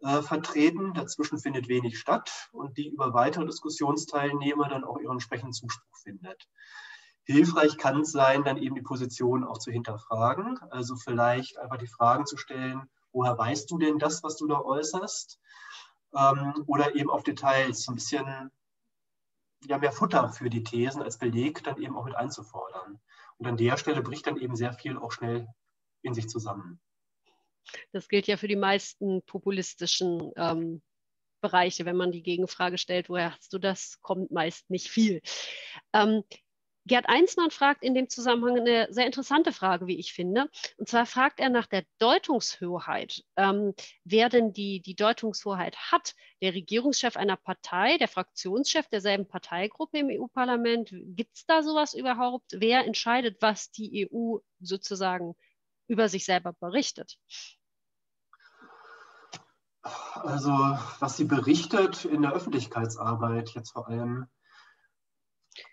[SPEAKER 2] äh, vertreten. Dazwischen findet wenig statt und die über weitere Diskussionsteilnehmer dann auch ihren entsprechenden Zuspruch findet. Hilfreich kann es sein, dann eben die Position auch zu hinterfragen. Also vielleicht einfach die Fragen zu stellen, woher weißt du denn das, was du da äußerst? Ähm, oder eben auf Details so ein bisschen ja, mehr Futter für die Thesen als Beleg dann eben auch mit einzufordern. Und an der Stelle bricht dann eben sehr viel auch schnell in sich zusammen.
[SPEAKER 1] Das gilt ja für die meisten populistischen ähm, Bereiche. Wenn man die Gegenfrage stellt, woher hast du das, kommt meist nicht viel. Ähm, Gerd Einsmann fragt in dem Zusammenhang eine sehr interessante Frage, wie ich finde. Und zwar fragt er nach der Deutungshoheit. Ähm, wer denn die, die Deutungshoheit hat? Der Regierungschef einer Partei, der Fraktionschef derselben Parteigruppe im EU-Parlament? Gibt es da sowas überhaupt? Wer entscheidet, was die EU sozusagen über sich selber berichtet?
[SPEAKER 2] Also, was sie berichtet in der Öffentlichkeitsarbeit jetzt vor allem,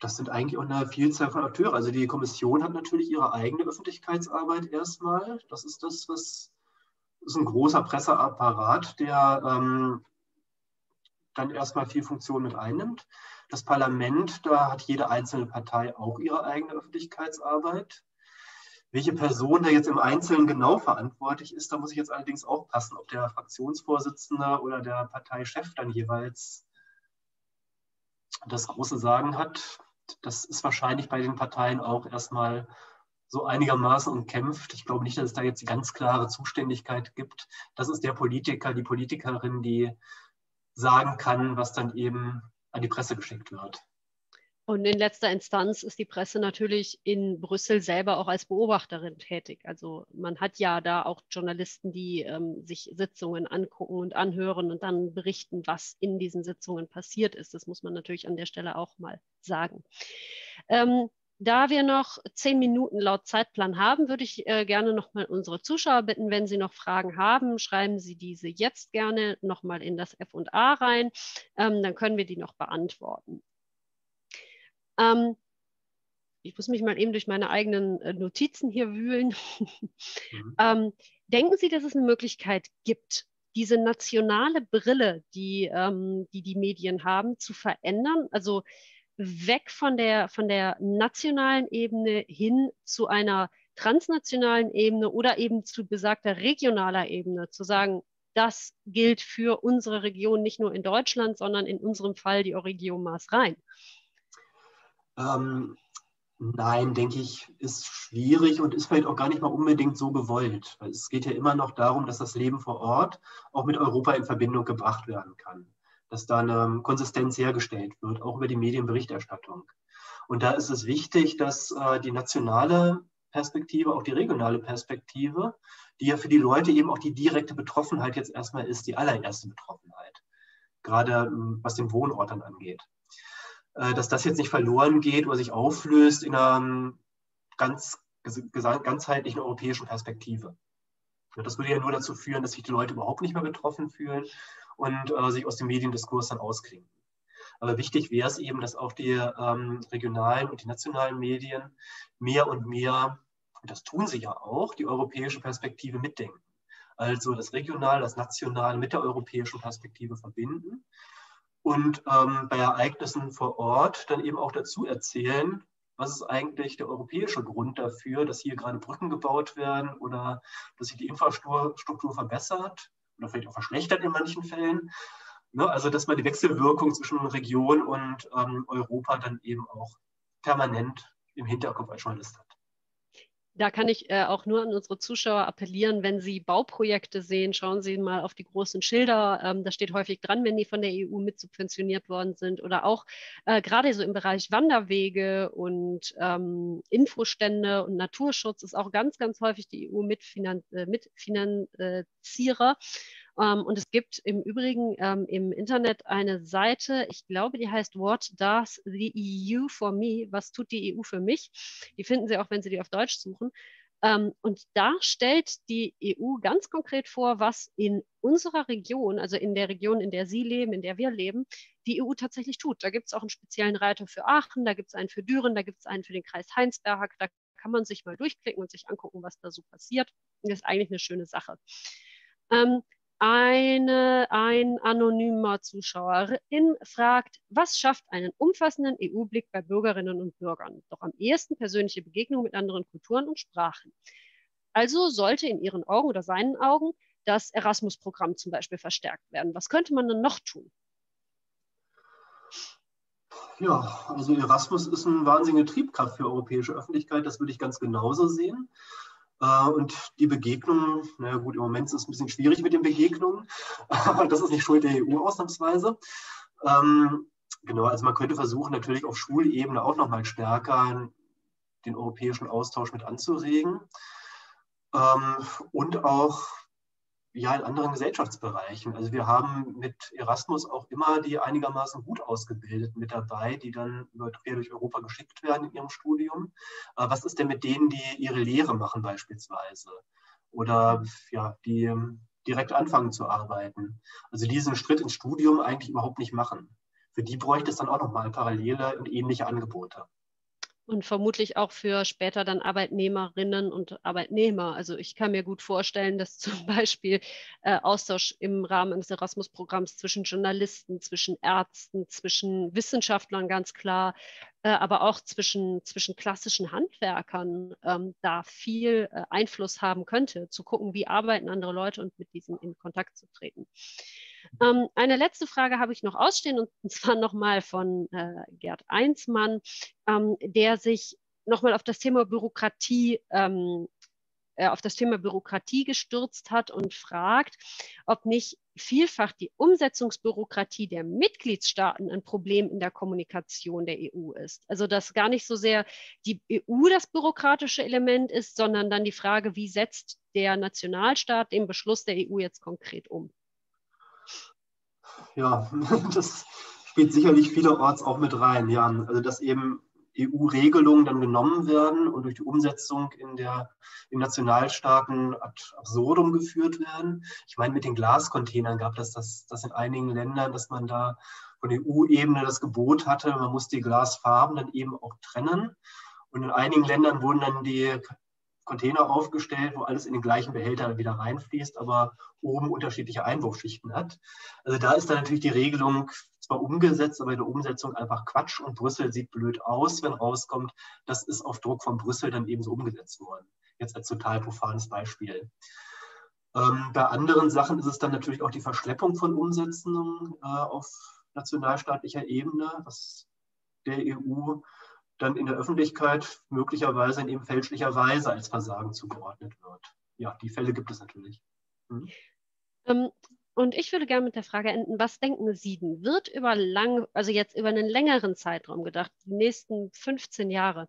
[SPEAKER 2] das sind eigentlich auch eine Vielzahl von Akteuren. Also die Kommission hat natürlich ihre eigene Öffentlichkeitsarbeit erstmal. Das ist das, was ist ein großer Presseapparat, der ähm, dann erstmal viel Funktion mit einnimmt. Das Parlament, da hat jede einzelne Partei auch ihre eigene Öffentlichkeitsarbeit. Welche Person da jetzt im Einzelnen genau verantwortlich ist, da muss ich jetzt allerdings aufpassen, ob der Fraktionsvorsitzende oder der Parteichef dann jeweils das große Sagen hat. Das ist wahrscheinlich bei den Parteien auch erstmal so einigermaßen umkämpft. Ich glaube nicht, dass es da jetzt die ganz klare Zuständigkeit gibt. Das ist der Politiker, die Politikerin, die sagen kann, was dann eben an die Presse geschickt wird.
[SPEAKER 1] Und in letzter Instanz ist die Presse natürlich in Brüssel selber auch als Beobachterin tätig. Also man hat ja da auch Journalisten, die ähm, sich Sitzungen angucken und anhören und dann berichten, was in diesen Sitzungen passiert ist. Das muss man natürlich an der Stelle auch mal sagen. Ähm, da wir noch zehn Minuten laut Zeitplan haben, würde ich äh, gerne nochmal unsere Zuschauer bitten, wenn sie noch Fragen haben, schreiben Sie diese jetzt gerne nochmal in das F&A rein. Ähm, dann können wir die noch beantworten. Ähm, ich muss mich mal eben durch meine eigenen äh, Notizen hier wühlen. Mhm. ähm, denken Sie, dass es eine Möglichkeit gibt, diese nationale Brille, die, ähm, die die Medien haben, zu verändern? Also weg von der, von der nationalen Ebene hin zu einer transnationalen Ebene oder eben zu besagter regionaler Ebene, zu sagen, das gilt für unsere Region nicht nur in Deutschland, sondern in unserem Fall die Region Maas-Rhein.
[SPEAKER 2] Ähm, nein, denke ich, ist schwierig und ist vielleicht auch gar nicht mal unbedingt so gewollt. Weil es geht ja immer noch darum, dass das Leben vor Ort auch mit Europa in Verbindung gebracht werden kann. Dass da eine Konsistenz hergestellt wird, auch über die Medienberichterstattung. Und da ist es wichtig, dass äh, die nationale Perspektive, auch die regionale Perspektive, die ja für die Leute eben auch die direkte Betroffenheit jetzt erstmal ist, die allererste Betroffenheit, gerade ähm, was den Wohnort dann angeht. Äh, dass das jetzt nicht verloren geht oder sich auflöst in einer ganz, ganzheitlichen europäischen Perspektive. Das würde ja nur dazu führen, dass sich die Leute überhaupt nicht mehr betroffen fühlen und äh, sich aus dem Mediendiskurs dann ausklinken. Aber wichtig wäre es eben, dass auch die ähm, regionalen und die nationalen Medien mehr und mehr, und das tun sie ja auch, die europäische Perspektive mitdenken. Also das Regional, das National mit der europäischen Perspektive verbinden und ähm, bei Ereignissen vor Ort dann eben auch dazu erzählen, was ist eigentlich der europäische Grund dafür, dass hier gerade Brücken gebaut werden oder dass sich die Infrastruktur verbessert oder vielleicht auch verschlechtert in manchen Fällen. Ne? Also dass man die Wechselwirkung zwischen Region und ähm, Europa dann eben auch permanent im Hinterkopf als Journalist hat.
[SPEAKER 1] Da kann ich äh, auch nur an unsere Zuschauer appellieren, wenn Sie Bauprojekte sehen, schauen Sie mal auf die großen Schilder. Ähm, da steht häufig dran, wenn die von der EU mitsubventioniert worden sind. Oder auch äh, gerade so im Bereich Wanderwege und ähm, Infostände und Naturschutz ist auch ganz, ganz häufig die EU Mitfinan äh, Mitfinanzierer. Ähm, und es gibt im Übrigen ähm, im Internet eine Seite, ich glaube, die heißt What Does the EU for Me? Was tut die EU für mich? Die finden Sie auch, wenn Sie die auf Deutsch suchen. Ähm, und da stellt die EU ganz konkret vor, was in unserer Region, also in der Region, in der Sie leben, in der wir leben, die EU tatsächlich tut. Da gibt es auch einen speziellen Reiter für Aachen, da gibt es einen für Düren, da gibt es einen für den Kreis Heinsberg. Da kann man sich mal durchklicken und sich angucken, was da so passiert. Das ist eigentlich eine schöne Sache. Ähm, eine, ein anonymer Zuschauerin fragt, was schafft einen umfassenden EU-Blick bei Bürgerinnen und Bürgern? Doch am ehesten persönliche Begegnung mit anderen Kulturen und Sprachen. Also sollte in Ihren Augen oder seinen Augen das Erasmus-Programm zum Beispiel verstärkt werden. Was könnte man dann noch tun?
[SPEAKER 2] Ja, also Erasmus ist eine wahnsinnige Triebkraft für europäische Öffentlichkeit. Das würde ich ganz genauso sehen. Äh, und die Begegnungen, na gut, im Moment ist es ein bisschen schwierig mit den Begegnungen, das ist nicht Schuld der EU ausnahmsweise. Ähm, genau, also man könnte versuchen, natürlich auf Schulebene auch nochmal stärker den europäischen Austausch mit anzuregen ähm, und auch ja in anderen Gesellschaftsbereichen. Also wir haben mit Erasmus auch immer die einigermaßen gut ausgebildeten mit dabei, die dann quer durch Europa geschickt werden in ihrem Studium. Aber was ist denn mit denen, die ihre Lehre machen beispielsweise? Oder ja, die ähm, direkt anfangen zu arbeiten. Also diesen Schritt ins Studium eigentlich überhaupt nicht machen. Für die bräuchte es dann auch nochmal parallele und ähnliche Angebote
[SPEAKER 1] und vermutlich auch für später dann Arbeitnehmerinnen und Arbeitnehmer. Also ich kann mir gut vorstellen, dass zum Beispiel äh, Austausch im Rahmen des Erasmus-Programms zwischen Journalisten, zwischen Ärzten, zwischen Wissenschaftlern ganz klar, äh, aber auch zwischen, zwischen klassischen Handwerkern ähm, da viel äh, Einfluss haben könnte, zu gucken, wie arbeiten andere Leute und mit diesen in Kontakt zu treten. Ähm, eine letzte Frage habe ich noch ausstehen und zwar nochmal von äh, Gerd Einsmann, ähm, der sich nochmal auf das Thema Bürokratie ähm, äh, auf das Thema Bürokratie gestürzt hat und fragt, ob nicht vielfach die Umsetzungsbürokratie der Mitgliedstaaten ein Problem in der Kommunikation der EU ist. Also dass gar nicht so sehr die EU das bürokratische Element ist, sondern dann die Frage, wie setzt der Nationalstaat den Beschluss der EU jetzt konkret um?
[SPEAKER 2] Ja, das spielt sicherlich vielerorts auch mit rein, ja. Also dass eben EU-Regelungen dann genommen werden und durch die Umsetzung in, der, in Nationalstaaten ad absurdum geführt werden. Ich meine, mit den Glascontainern gab es das, das in einigen Ländern, dass man da von EU-Ebene das Gebot hatte, man muss die Glasfarben dann eben auch trennen. Und in einigen Ländern wurden dann die Container aufgestellt, wo alles in den gleichen Behälter wieder reinfließt, aber oben unterschiedliche Einwurfschichten hat. Also da ist dann natürlich die Regelung zwar umgesetzt, aber in der Umsetzung einfach Quatsch und Brüssel sieht blöd aus, wenn rauskommt, das ist auf Druck von Brüssel dann ebenso umgesetzt worden. Jetzt als total profanes Beispiel. Ähm, bei anderen Sachen ist es dann natürlich auch die Verschleppung von Umsetzungen äh, auf nationalstaatlicher Ebene, was der EU dann in der Öffentlichkeit möglicherweise in eben fälschlicherweise als Versagen zugeordnet wird. Ja, die Fälle gibt es natürlich.
[SPEAKER 1] Mhm. Ähm, und ich würde gerne mit der Frage enden, was denken Sie denn? Wird über lang, also jetzt über einen längeren Zeitraum gedacht, die nächsten 15 Jahre,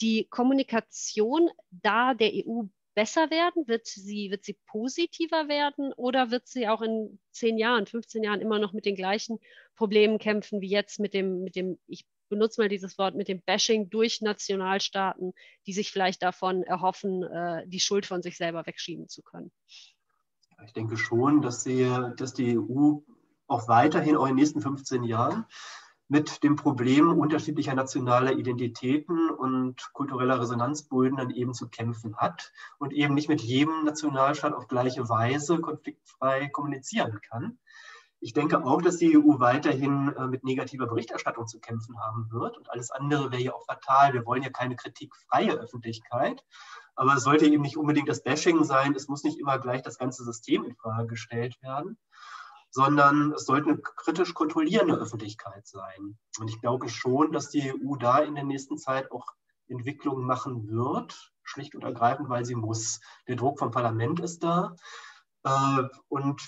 [SPEAKER 1] die Kommunikation da der EU besser werden? Wird sie, wird sie positiver werden oder wird sie auch in 10 Jahren, 15 Jahren immer noch mit den gleichen Problemen kämpfen wie jetzt mit dem, mit dem, ich benutze mal dieses Wort mit dem Bashing durch Nationalstaaten, die sich vielleicht davon erhoffen, äh, die Schuld von sich selber wegschieben zu können.
[SPEAKER 2] Ich denke schon, dass, sie, dass die EU auch weiterhin, auch in den nächsten 15 Jahren, mit dem Problem unterschiedlicher nationaler Identitäten und kultureller Resonanzböden dann eben zu kämpfen hat und eben nicht mit jedem Nationalstaat auf gleiche Weise konfliktfrei kommunizieren kann. Ich denke auch, dass die EU weiterhin äh, mit negativer Berichterstattung zu kämpfen haben wird. Und alles andere wäre ja auch fatal. Wir wollen ja keine kritikfreie Öffentlichkeit. Aber es sollte eben nicht unbedingt das Bashing sein. Es muss nicht immer gleich das ganze System in Frage gestellt werden, sondern es sollte eine kritisch kontrollierende Öffentlichkeit sein. Und ich glaube schon, dass die EU da in der nächsten Zeit auch Entwicklungen machen wird, schlicht und ergreifend, weil sie muss. Der Druck vom Parlament ist da äh, und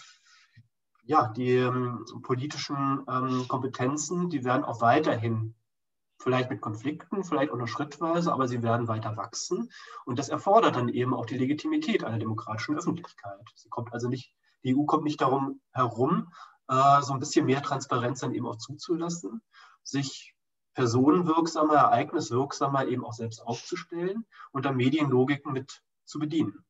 [SPEAKER 2] ja, die ähm, politischen ähm, Kompetenzen, die werden auch weiterhin vielleicht mit Konflikten, vielleicht auch nur schrittweise, aber sie werden weiter wachsen. Und das erfordert dann eben auch die Legitimität einer demokratischen Öffentlichkeit. Sie kommt also nicht, die EU kommt nicht darum herum, äh, so ein bisschen mehr Transparenz dann eben auch zuzulassen, sich personenwirksamer, ereigniswirksamer eben auch selbst aufzustellen und dann Medienlogiken mit zu bedienen.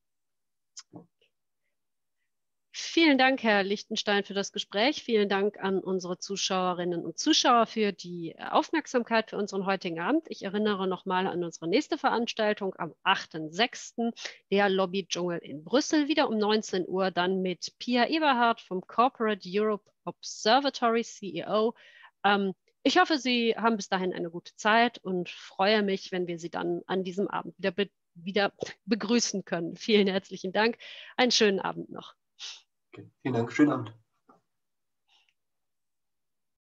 [SPEAKER 1] Vielen Dank, Herr Lichtenstein, für das Gespräch. Vielen Dank an unsere Zuschauerinnen und Zuschauer für die Aufmerksamkeit für unseren heutigen Abend. Ich erinnere nochmal an unsere nächste Veranstaltung am 8.6., der Lobby-Dschungel in Brüssel, wieder um 19 Uhr, dann mit Pia Eberhardt vom Corporate Europe Observatory CEO. Ähm, ich hoffe, Sie haben bis dahin eine gute Zeit und freue mich, wenn wir Sie dann an diesem Abend wieder, be wieder begrüßen können. Vielen herzlichen Dank. Einen schönen Abend noch.
[SPEAKER 2] Vielen Dank. Schönen Abend.